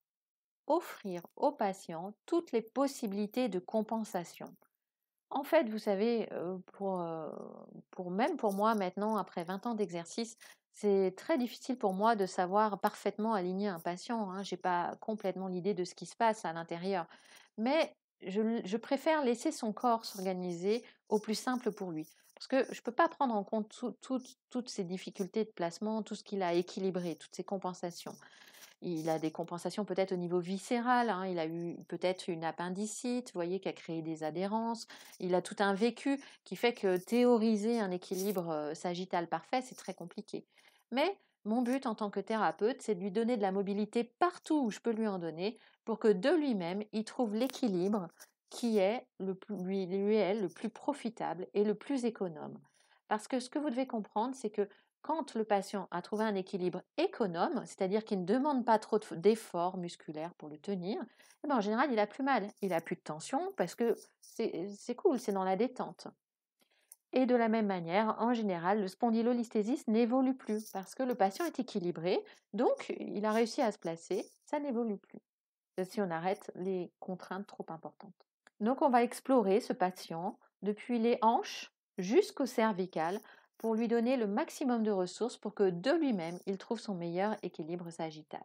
offrir au patient toutes les possibilités de compensation. En fait, vous savez, pour, pour même pour moi maintenant, après 20 ans d'exercice, c'est très difficile pour moi de savoir parfaitement aligner un patient. Hein. Je n'ai pas complètement l'idée de ce qui se passe à l'intérieur. Mais je, préfère laisser son corps s'organiser au plus simple pour lui. Parce que je ne peux pas prendre en compte toutes ces difficultés de placement, tout ce qu'il a équilibré, toutes ces compensations. Il a des compensations peut-être au niveau viscéral, hein, il a eu peut-être une appendicite, vous voyez, qui a créé des adhérences. Il a tout un vécu qui fait que théoriser un équilibre euh, sagittal parfait, c'est très compliqué. Mais mon but en tant que thérapeute, c'est de lui donner de la mobilité partout où je peux lui en donner pour que de lui-même, il trouve l'équilibre qui est le plus, lui, le plus profitable et le plus économe. Parce que ce que vous devez comprendre, c'est que quand le patient a trouvé un équilibre économe, c'est-à-dire qu'il ne demande pas trop d'efforts musculaires pour le tenir, eh ben, en général, il a plus mal. Il a plus de tension parce que c'est cool, c'est dans la détente. Et de la même manière, en général, le spondylolisthésis n'évolue plus parce que le patient est équilibré, donc il a réussi à se placer, ça n'évolue plus. Si on arrête les contraintes trop importantes. Donc on va explorer ce patient depuis les hanches jusqu'au cervical pour lui donner le maximum de ressources pour que de lui-même, il trouve son meilleur équilibre sagittal.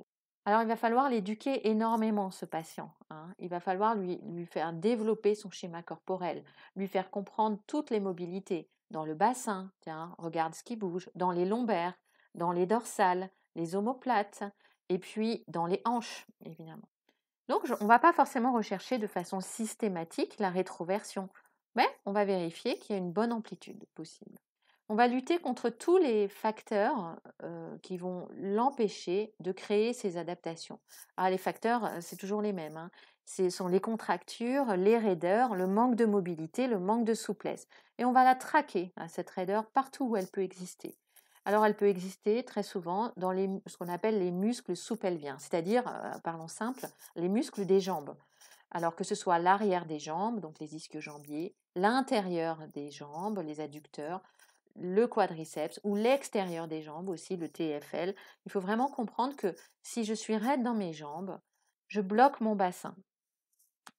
Alors il va falloir l'éduquer énormément, ce patient. Hein. Il va falloir lui, faire développer son schéma corporel, lui faire comprendre toutes les mobilités. Dans le bassin, tiens, regarde ce qui bouge, dans les lombaires, dans les dorsales, les omoplates, et puis dans les hanches, évidemment. Donc on ne va pas forcément rechercher de façon systématique la rétroversion, mais on va vérifier qu'il y a une bonne amplitude possible. On va lutter contre tous les facteurs qui vont l'empêcher de créer ces adaptations. Alors les facteurs, c'est toujours les mêmes. Hein. Ce sont les contractures, les raideurs, le manque de mobilité, le manque de souplesse. Et on va la traquer, à cette raideur, partout où elle peut exister. Alors elle peut exister très souvent dans ce qu'on appelle les muscles sous-pelviens, c'est-à-dire, parlons simple, les muscles des jambes. Alors que ce soit l'arrière des jambes, donc les ischio-jambiers, l'intérieur des jambes, les adducteurs, le quadriceps ou l'extérieur des jambes aussi, le TFL. Il faut vraiment comprendre que si je suis raide dans mes jambes, je bloque mon bassin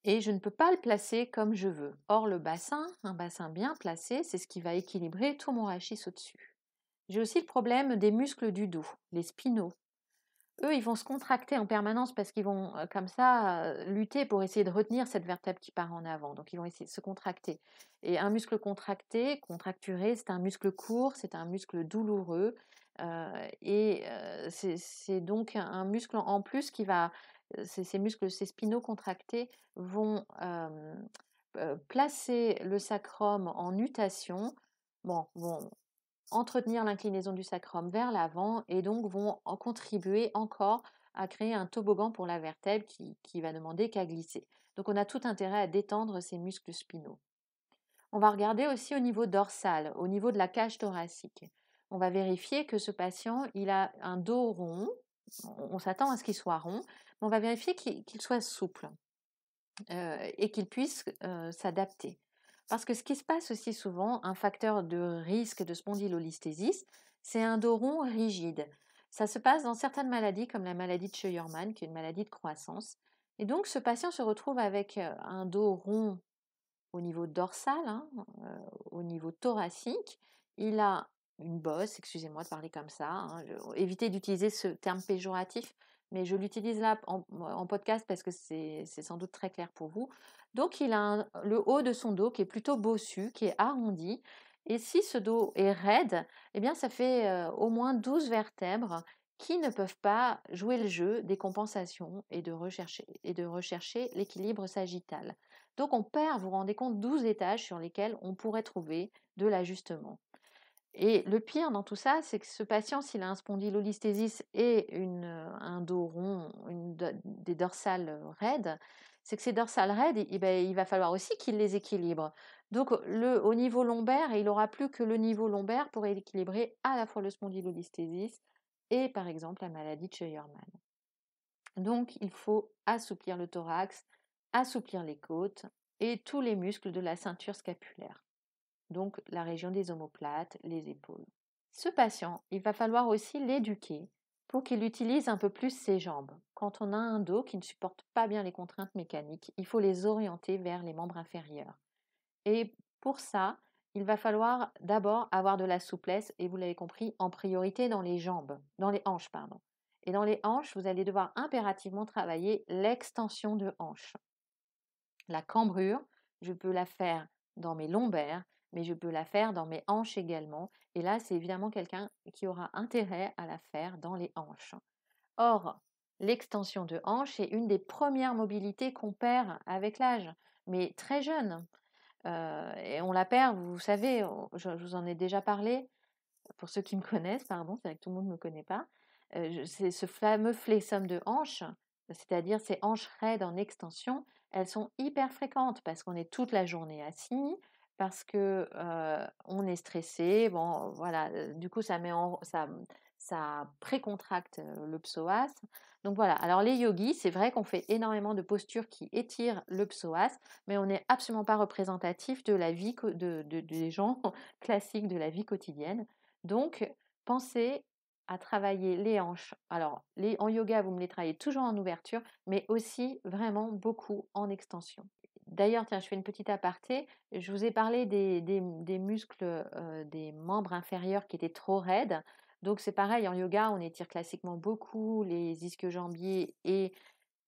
et je ne peux pas le placer comme je veux. Or, le bassin, un bassin bien placé, c'est ce qui va équilibrer tout mon rachis au-dessus. J'ai aussi le problème des muscles du dos, les spinaux eux, ils vont se contracter en permanence parce qu'ils vont comme ça lutter pour essayer de retenir cette vertèbre qui part en avant. Donc, ils vont essayer de se contracter. Et un muscle contracté, contracturé, c'est un muscle court, c'est un muscle douloureux. et c'est donc un muscle en plus qui va, ces, muscles, ces spinaux contractés vont placer le sacrum en nutation. Bon, vont entretenir l'inclinaison du sacrum vers l'avant et donc vont contribuer encore à créer un toboggan pour la vertèbre qui, qui va demander qu'à glisser. Donc on a tout intérêt à détendre ces muscles spinaux. On va regarder aussi au niveau dorsal, au niveau de la cage thoracique. On va vérifier que ce patient, il a un dos rond. On s'attend à ce qu'il soit rond, mais on va vérifier qu'il soit souple euh, et qu'il puisse euh, s'adapter. Parce que ce qui se passe aussi souvent, un facteur de risque de spondylolisthésis, c'est un dos rond rigide. Ça se passe dans certaines maladies comme la maladie de Scheuermann, qui est une maladie de croissance. Et donc ce patient se retrouve avec un dos rond au niveau dorsal, hein, au niveau thoracique. Il a une bosse, excusez-moi de parler comme ça, hein, évitez d'utiliser ce terme péjoratif, mais je l'utilise là en, podcast parce que c'est sans doute très clair pour vous. Donc il a le haut de son dos qui est plutôt bossu, qui est arrondi. Et si ce dos est raide, eh bien ça fait au moins 12 vertèbres qui ne peuvent pas jouer le jeu des compensations et de rechercher, rechercher l'équilibre sagittal. Donc on perd, vous vous rendez compte, 12 étages sur lesquels on pourrait trouver de l'ajustement. Et le pire dans tout ça, c'est que ce patient, s'il a un spondylolisthésis et une, un dos rond, des dorsales raides, c'est que ces dorsales raides, il, ben, il va falloir aussi qu'il les équilibre. Donc, le, au niveau lombaire, il n'aura plus que le niveau lombaire pour équilibrer à la fois le spondylolisthésis et, par exemple, la maladie de Scheuermann. Donc, il faut assouplir le thorax, assouplir les côtes et tous les muscles de la ceinture scapulaire. Donc, la région des omoplates, les épaules. Ce patient, il va falloir aussi l'éduquer pour qu'il utilise un peu plus ses jambes. Quand on a un dos qui ne supporte pas bien les contraintes mécaniques, il faut les orienter vers les membres inférieurs. Et pour ça, il va falloir d'abord avoir de la souplesse, et vous l'avez compris, en priorité dans les jambes, dans les hanches, pardon. Et dans les hanches, vous allez devoir impérativement travailler l'extension de hanche. La cambrure, je peux la faire dans mes lombaires, mais je peux la faire dans mes hanches également. Et là, c'est évidemment quelqu'un qui aura intérêt à la faire dans les hanches. Or, l'extension de hanche est une des premières mobilités qu'on perd avec l'âge, mais très jeune. Euh, et on la perd, vous savez, je, vous en ai déjà parlé, pour ceux qui me connaissent, pardon, c'est vrai que tout le monde ne me connaît pas. Euh, c'est ce fameux flexum de hanche, c'est-à-dire ces hanches raides en extension, elles sont hyper fréquentes parce qu'on est toute la journée assis, parce que on est stressé. Bon, voilà, du coup, ça met en, ça, ça précontracte le psoas. Donc voilà, alors les yogis, c'est vrai qu'on fait énormément de postures qui étirent le psoas, mais on n'est absolument pas représentatif de la vie de, des gens classiques de la vie quotidienne. Donc, pensez à travailler les hanches. Alors, les, en yoga, vous me les travaillez toujours en ouverture, mais aussi vraiment beaucoup en extension. D'ailleurs, tiens, je fais une petite aparté. Je vous ai parlé des, muscles des membres inférieurs qui étaient trop raides. Donc, c'est pareil, en yoga, on étire classiquement beaucoup les ischio-jambiers et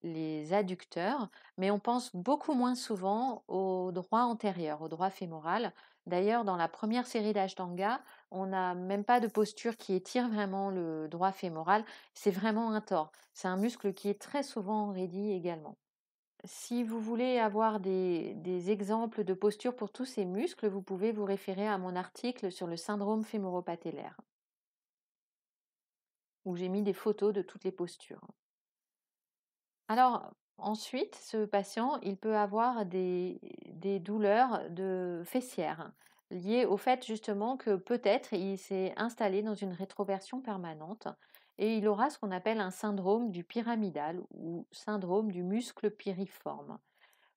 les adducteurs, mais on pense beaucoup moins souvent au droit antérieur, au droit fémoral. D'ailleurs, dans la première série d'Ashtanga, on n'a même pas de posture qui étire vraiment le droit fémoral. C'est vraiment un tort. C'est un muscle qui est très souvent raidi également. Si vous voulez avoir des, exemples de postures pour tous ces muscles, vous pouvez vous référer à mon article sur le syndrome fémoropatellaire, où j'ai mis des photos de toutes les postures. Alors, ensuite, ce patient, il peut avoir des, douleurs de fessières liées au fait justement que peut-être il s'est installé dans une rétroversion permanente et il aura ce qu'on appelle un syndrome du pyramidal ou syndrome du muscle piriforme.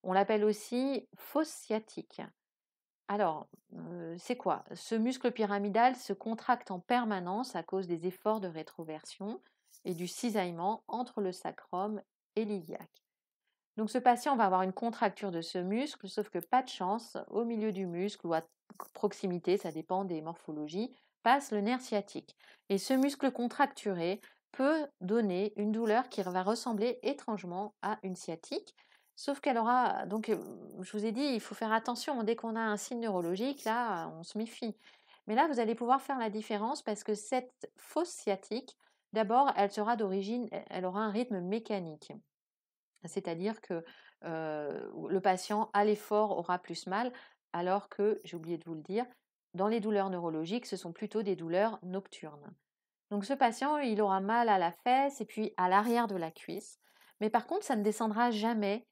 On l'appelle aussi fosse sciatique. Alors, euh, c'est quoi? Ce muscle pyramidal se contracte en permanence à cause des efforts de rétroversion et du cisaillement entre le sacrum et l'iliaque. Donc ce patient va avoir une contracture de ce muscle, sauf que pas de chance, au milieu du muscle ou à proximité, ça dépend des morphologies, le nerf sciatique. Et ce muscle contracturé peut donner une douleur qui va ressembler étrangement à une sciatique, sauf qu'elle aura, donc je vous ai dit, il faut faire attention, dès qu'on a un signe neurologique, là, on se méfie. Mais là, vous allez pouvoir faire la différence parce que cette fausse sciatique, d'abord, elle sera d'origine, elle aura un rythme mécanique. C'est-à-dire que le patient à l'effort aura plus mal, alors que, j'ai oublié de vous le dire, dans les douleurs neurologiques, ce sont plutôt des douleurs nocturnes. Donc ce patient, il aura mal à la fesse et puis à l'arrière de la cuisse. Mais par contre, ça ne descendra jamais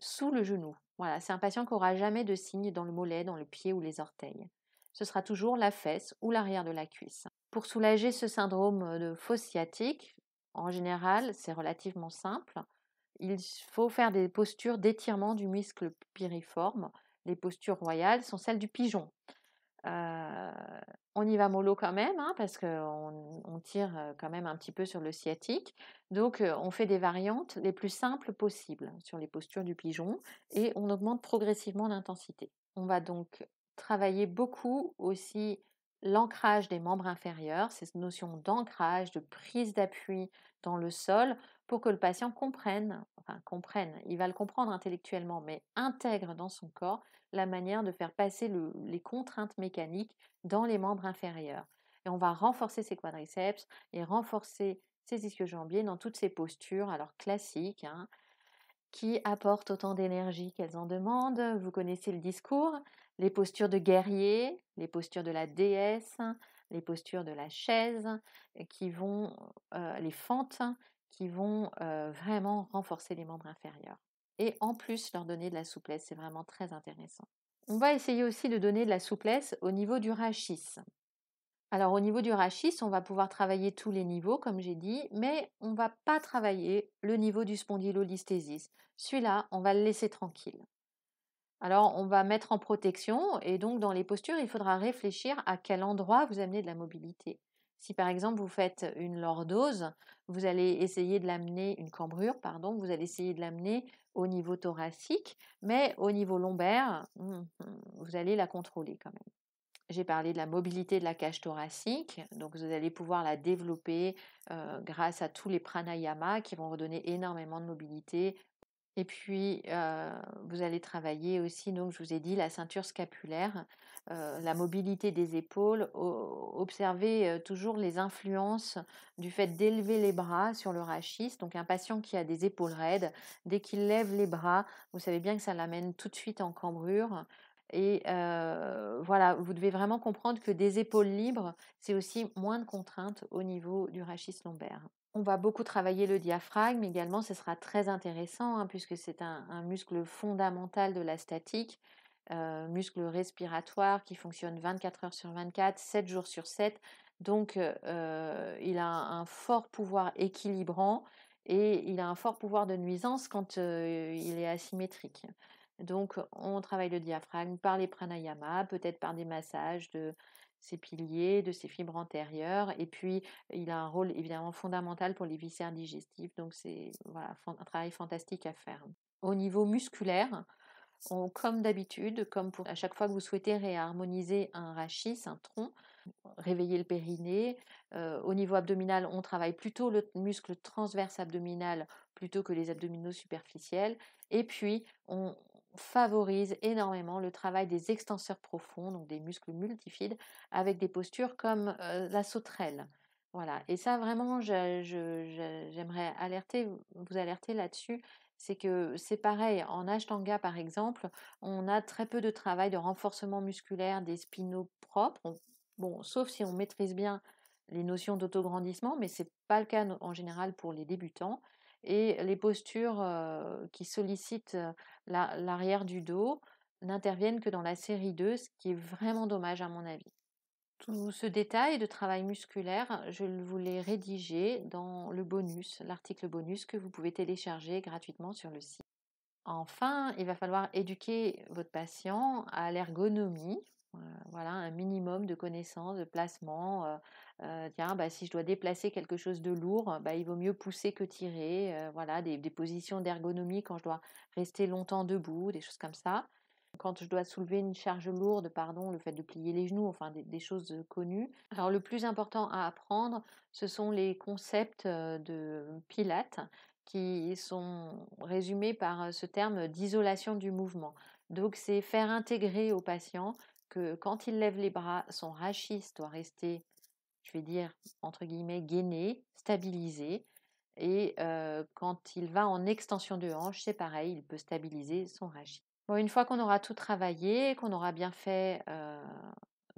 sous le genou. Voilà, c'est un patient qui n'aura jamais de signe dans le mollet, dans le pied ou les orteils. Ce sera toujours la fesse ou l'arrière de la cuisse. Pour soulager ce syndrome de fosse sciatique, en général, c'est relativement simple. Il faut faire des postures d'étirement du muscle piriforme. Les postures royales sont celles du pigeon on y va mollo quand même, hein, parce qu'on on tire quand même un petit peu sur le sciatique. Donc, on fait des variantes les plus simples possibles sur les postures du pigeon et on augmente progressivement l'intensité. On va donc travailler beaucoup aussi l'ancrage des membres inférieurs, cette notion d'ancrage, de prise d'appui dans le sol pour que le patient comprenne, enfin comprenne, il va le comprendre intellectuellement, mais intègre dans son corps la manière de faire passer les contraintes mécaniques dans les membres inférieurs. Et on va renforcer ses quadriceps et renforcer ses ischio-jambiers dans toutes ces postures, alors classiques, hein, qui apportent autant d'énergie qu'elles en demandent. Vous connaissez le discours, les postures de guerrier, les postures de la déesse, les postures de la chaise, qui vont, euh, les fentes, qui vont euh, vraiment renforcer les membres inférieurs et en plus leur donner de la souplesse. C'est vraiment très intéressant. On va essayer aussi de donner de la souplesse au niveau du rachis. Alors au niveau du rachis, on va pouvoir travailler tous les niveaux, comme j'ai dit, mais on ne va pas travailler le niveau du spondylolisthésis. Celui-là, on va le laisser tranquille. Alors on va mettre en protection et donc dans les postures, il faudra réfléchir à quel endroit vous amenez de la mobilité. Si par exemple vous faites une lordose, vous allez essayer de l'amener, une cambrure, pardon, vous allez essayer de l'amener au niveau thoracique, mais au niveau lombaire, hum, hum, vous allez la contrôler quand même. J'ai parlé de la mobilité de la cage thoracique, donc vous allez pouvoir la développer euh, grâce à tous les pranayamas qui vont redonner énormément de mobilité. Et puis, vous allez travailler aussi, donc je vous ai dit, la ceinture scapulaire, la mobilité des épaules. observez toujours les influences du fait d'élever les bras sur le rachis. Donc un patient qui a des épaules raides, dès qu'il lève les bras, vous savez bien que ça l'amène tout de suite en cambrure. Et voilà, vous devez vraiment comprendre que des épaules libres, c'est aussi moins de contraintes au niveau du rachis lombaire. On va beaucoup travailler le diaphragme également, ce sera très intéressant hein, puisque c'est un, muscle fondamental de la statique, muscle respiratoire qui fonctionne 24 heures sur 24, 7 jours sur 7. Donc il a un fort pouvoir équilibrant et il a un fort pouvoir de nuisance quand il est asymétrique. Donc, on travaille le diaphragme par les pranayamas, peut-être par des massages de ses piliers, de ses fibres antérieures. Et puis, il a un rôle évidemment fondamental pour les viscères digestifs. Donc, c'est voilà, un travail fantastique à faire. Au niveau musculaire, comme d'habitude, comme pour à chaque fois que vous souhaitez réharmoniser un rachis, un tronc, réveiller le périnée. au niveau abdominal, on travaille plutôt le muscle transverse abdominal plutôt que les abdominaux superficiels. Et puis, on, favorise énormément le travail des extenseurs profonds, donc des muscles multifides, avec des postures comme la sauterelle. Voilà. Et ça, vraiment, j'aimerais vous alerter là-dessus. C'est que c'est pareil, en Ashtanga par exemple, on a très peu de travail de renforcement musculaire des spinaux propres. bon, sauf si on maîtrise bien les notions d'autograndissement, mais ce n'est pas le cas en général pour les débutants et les postures qui sollicitent l'arrière du dos n'interviennent que dans la série 2, ce qui est vraiment dommage à mon avis. Tout ce détail de travail musculaire, je vous l'ai rédigé dans le bonus, l'article bonus que vous pouvez télécharger gratuitement sur le site. Enfin, il va falloir éduquer votre patient à l'ergonomie, voilà, un minimum de connaissances, de placement, tiens, bah, si je dois déplacer quelque chose de lourd, bah, il vaut mieux pousser que tirer. voilà, des, positions d'ergonomie quand je dois rester longtemps debout, des choses comme ça. Quand je dois soulever une charge lourde, pardon, le fait de plier les genoux, enfin des, choses connues. Alors le plus important à apprendre, ce sont les concepts de Pilates qui sont résumés par ce terme d'isolation du mouvement. Donc c'est faire intégrer au patient que quand il lève les bras, son rachis doit rester je vais dire, entre guillemets, gainé, stabilisé. Et quand il va en extension de hanche, c'est pareil, il peut stabiliser son rachis. Bon, une fois qu'on aura tout travaillé, qu'on aura bien fait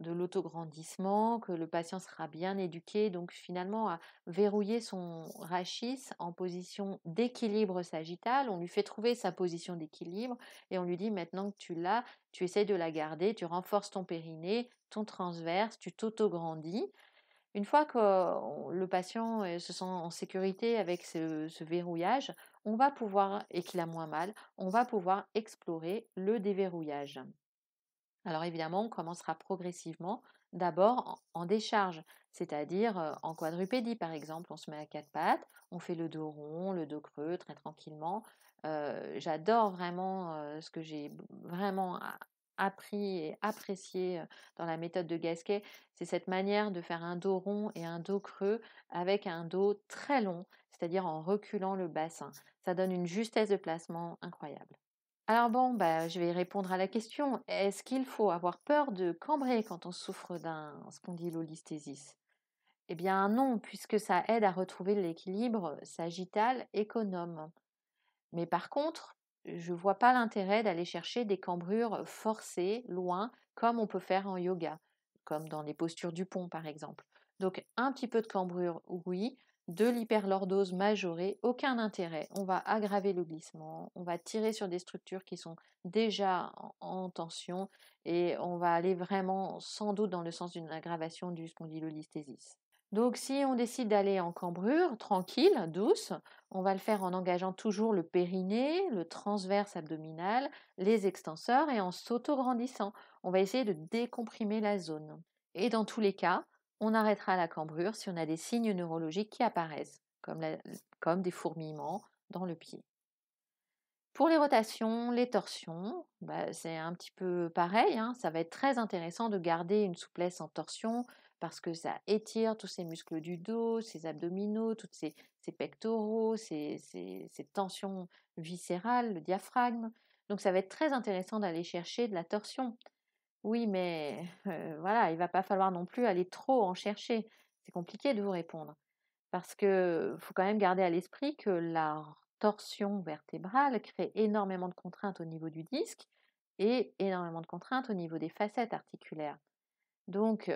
de l'autograndissement, que le patient sera bien éduqué, donc finalement à verrouiller son rachis en position d'équilibre sagittal. On lui fait trouver sa position d'équilibre et on lui dit maintenant que tu l'as, tu essaies de la garder, tu renforces ton périnée, ton transverse, tu t'autograndis. Une fois que le patient se sent en sécurité avec ce, verrouillage, on va pouvoir, et qu'il a moins mal, on va pouvoir explorer le déverrouillage. Alors évidemment, on commencera progressivement, d'abord en, décharge, c'est-à-dire en quadrupédie par exemple. On se met à quatre pattes, on fait le dos rond, le dos creux très tranquillement. J'adore vraiment ce que j'ai vraiment appris et apprécié dans la méthode de Gasquet, c'est cette manière de faire un dos rond et un dos creux avec un dos très long, c'est-à-dire en reculant le bassin. Ça donne une justesse de placement incroyable. Alors bon, bah, je vais répondre à la question. Est-ce qu'il faut avoir peur de cambrer quand on souffre d'un spondylolisthésis Eh bien non, puisque ça aide à retrouver l'équilibre sagittal économe. Mais par contre, je ne vois pas l'intérêt d'aller chercher des cambrures forcées, loin, comme on peut faire en yoga, comme dans les postures du pont par exemple. Donc un petit peu de cambrure, oui, de l'hyperlordose majorée, aucun intérêt. On va aggraver le glissement, on va tirer sur des structures qui sont déjà en, tension et on va aller vraiment sans doute dans le sens d'une aggravation du spondylolisthésis. Donc si on décide d'aller en cambrure, tranquille, douce, on va le faire en engageant toujours le périnée, le transverse abdominal, les extenseurs et en s'auto-grandissant. On va essayer de décomprimer la zone. Et dans tous les cas, on arrêtera la cambrure si on a des signes neurologiques qui apparaissent, comme, des fourmillements dans le pied. Pour les rotations, les torsions, bah, c'est un petit peu pareil. Hein. Ça va être très intéressant de garder une souplesse en torsion, parce que ça étire tous ces muscles du dos, ces abdominaux, toutes ces, pectoraux, ces, ces, tensions viscérales, le diaphragme. Donc ça va être très intéressant d'aller chercher de la torsion. Oui, mais voilà, il va pas falloir non plus aller trop en chercher. C'est compliqué de vous répondre. Parce que faut quand même garder à l'esprit que la torsion vertébrale crée énormément de contraintes au niveau du disque et énormément de contraintes au niveau des facettes articulaires. Donc,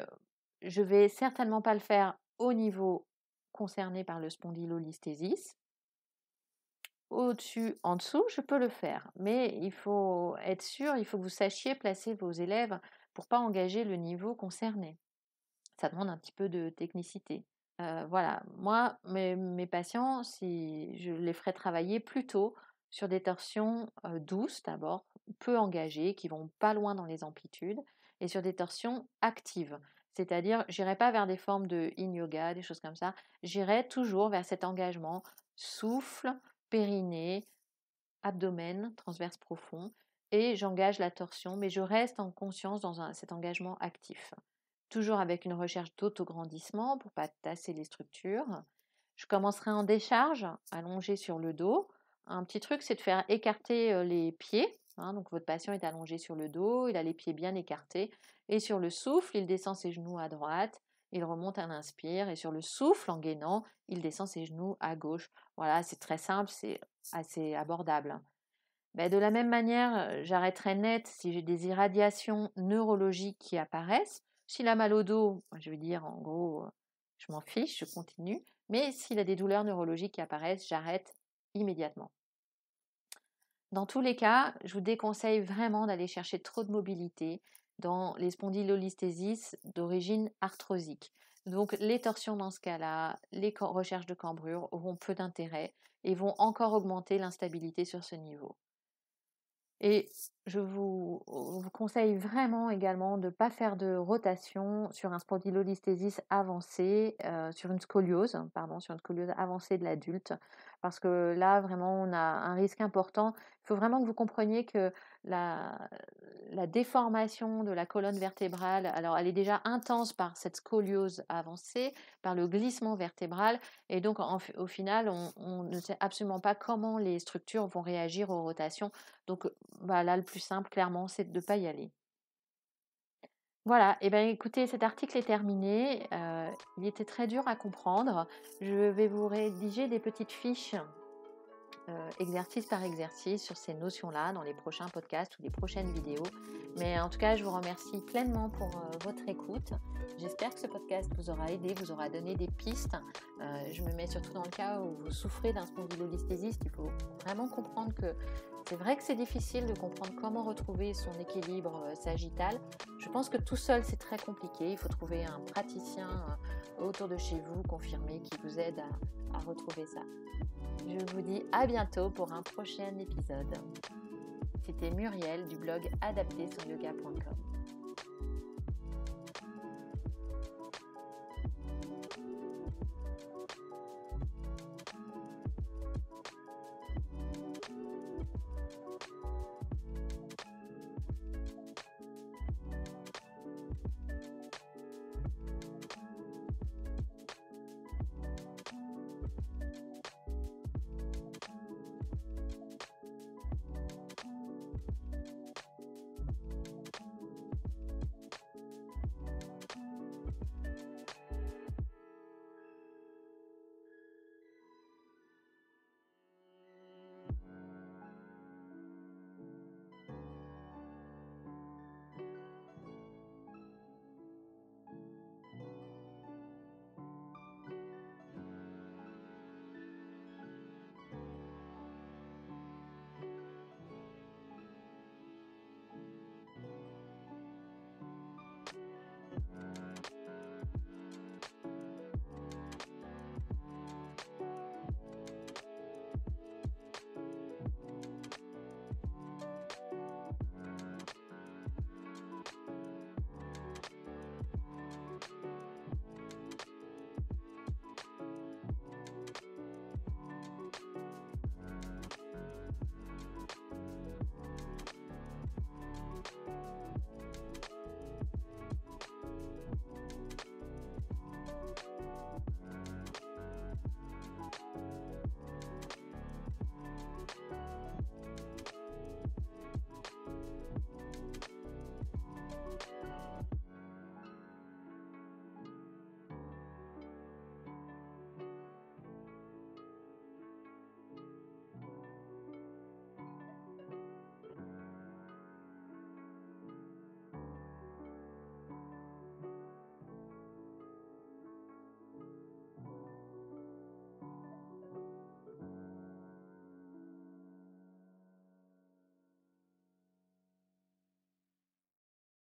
je vais certainement pas le faire au niveau concerné par le spondylolisthésis. Au-dessus, en dessous, je peux le faire, mais il faut être sûr, il faut que vous sachiez placer vos élèves pour pas engager le niveau concerné. Ça demande un petit peu de technicité. voilà, moi, mes, patients, si je les ferai travailler plutôt sur des torsions douces d'abord, peu engagées, qui vont pas loin dans les amplitudes, et sur des torsions actives. C'est-à-dire, j'irai pas vers des formes de in yoga, des choses comme ça. J'irai toujours vers cet engagement souffle, périnée, abdomen, transverse profond, et j'engage la torsion, mais je reste en conscience dans cet engagement actif. Toujours avec une recherche d'autograndissement pour pas tasser les structures. Je commencerai en décharge, allongé sur le dos, un petit truc, c'est de faire écarter les pieds. Hein, donc votre patient est allongé sur le dos, il a les pieds bien écartés. Et sur le souffle, il descend ses genoux à droite, il remonte à l'inspire. Et sur le souffle, en gainant, il descend ses genoux à gauche. Voilà, c'est très simple, c'est assez abordable. Mais de la même manière, j'arrêterai net si j'ai des irradiations neurologiques qui apparaissent. S'il a mal au dos, je vais dire en gros, je m'en fiche, je continue. Mais s'il a des douleurs neurologiques qui apparaissent, j'arrête immédiatement. Dans tous les cas, je vous déconseille vraiment d'aller chercher trop de mobilité dans les spondylolisthésis d'origine arthrosique. Donc les torsions dans ce cas-là, les recherches de cambrure auront peu d'intérêt et vont encore augmenter l'instabilité sur ce niveau. Et je vous, conseille vraiment également de ne pas faire de rotation sur un spondylolisthésis avancé, euh, sur une scoliose, pardon, sur une scoliose avancée de l'adulte, parce que là, vraiment, on a un risque important. Il faut vraiment que vous compreniez que la, déformation de la colonne vertébrale, alors elle est déjà intense par cette scoliose avancée, par le glissement vertébral, et donc au final, on, ne sait absolument pas comment les structures vont réagir aux rotations. Donc bah, là, le simple, clairement, c'est de ne pas y aller. Voilà, et bien écoutez, cet article est terminé. Euh, il était très dur à comprendre. Je vais vous rédiger des petites fiches euh, exercice par exercice sur ces notions-là dans les prochains podcasts ou les prochaines vidéos. Mais en tout cas, je vous remercie pleinement pour euh, votre écoute. J'espère que ce podcast vous aura aidé, vous aura donné des pistes. Euh, je me mets surtout dans le cas où vous souffrez d'un spondylolisthésis. Il faut vraiment comprendre que c'est vrai que c'est difficile de comprendre comment retrouver son équilibre sagittal. Je pense que tout seul, c'est très compliqué. Il faut trouver un praticien autour de chez vous, confirmé, qui vous aide à retrouver ça. Je vous dis à bientôt pour un prochain épisode. C'était Muriel du blog adapté sur yoga.com.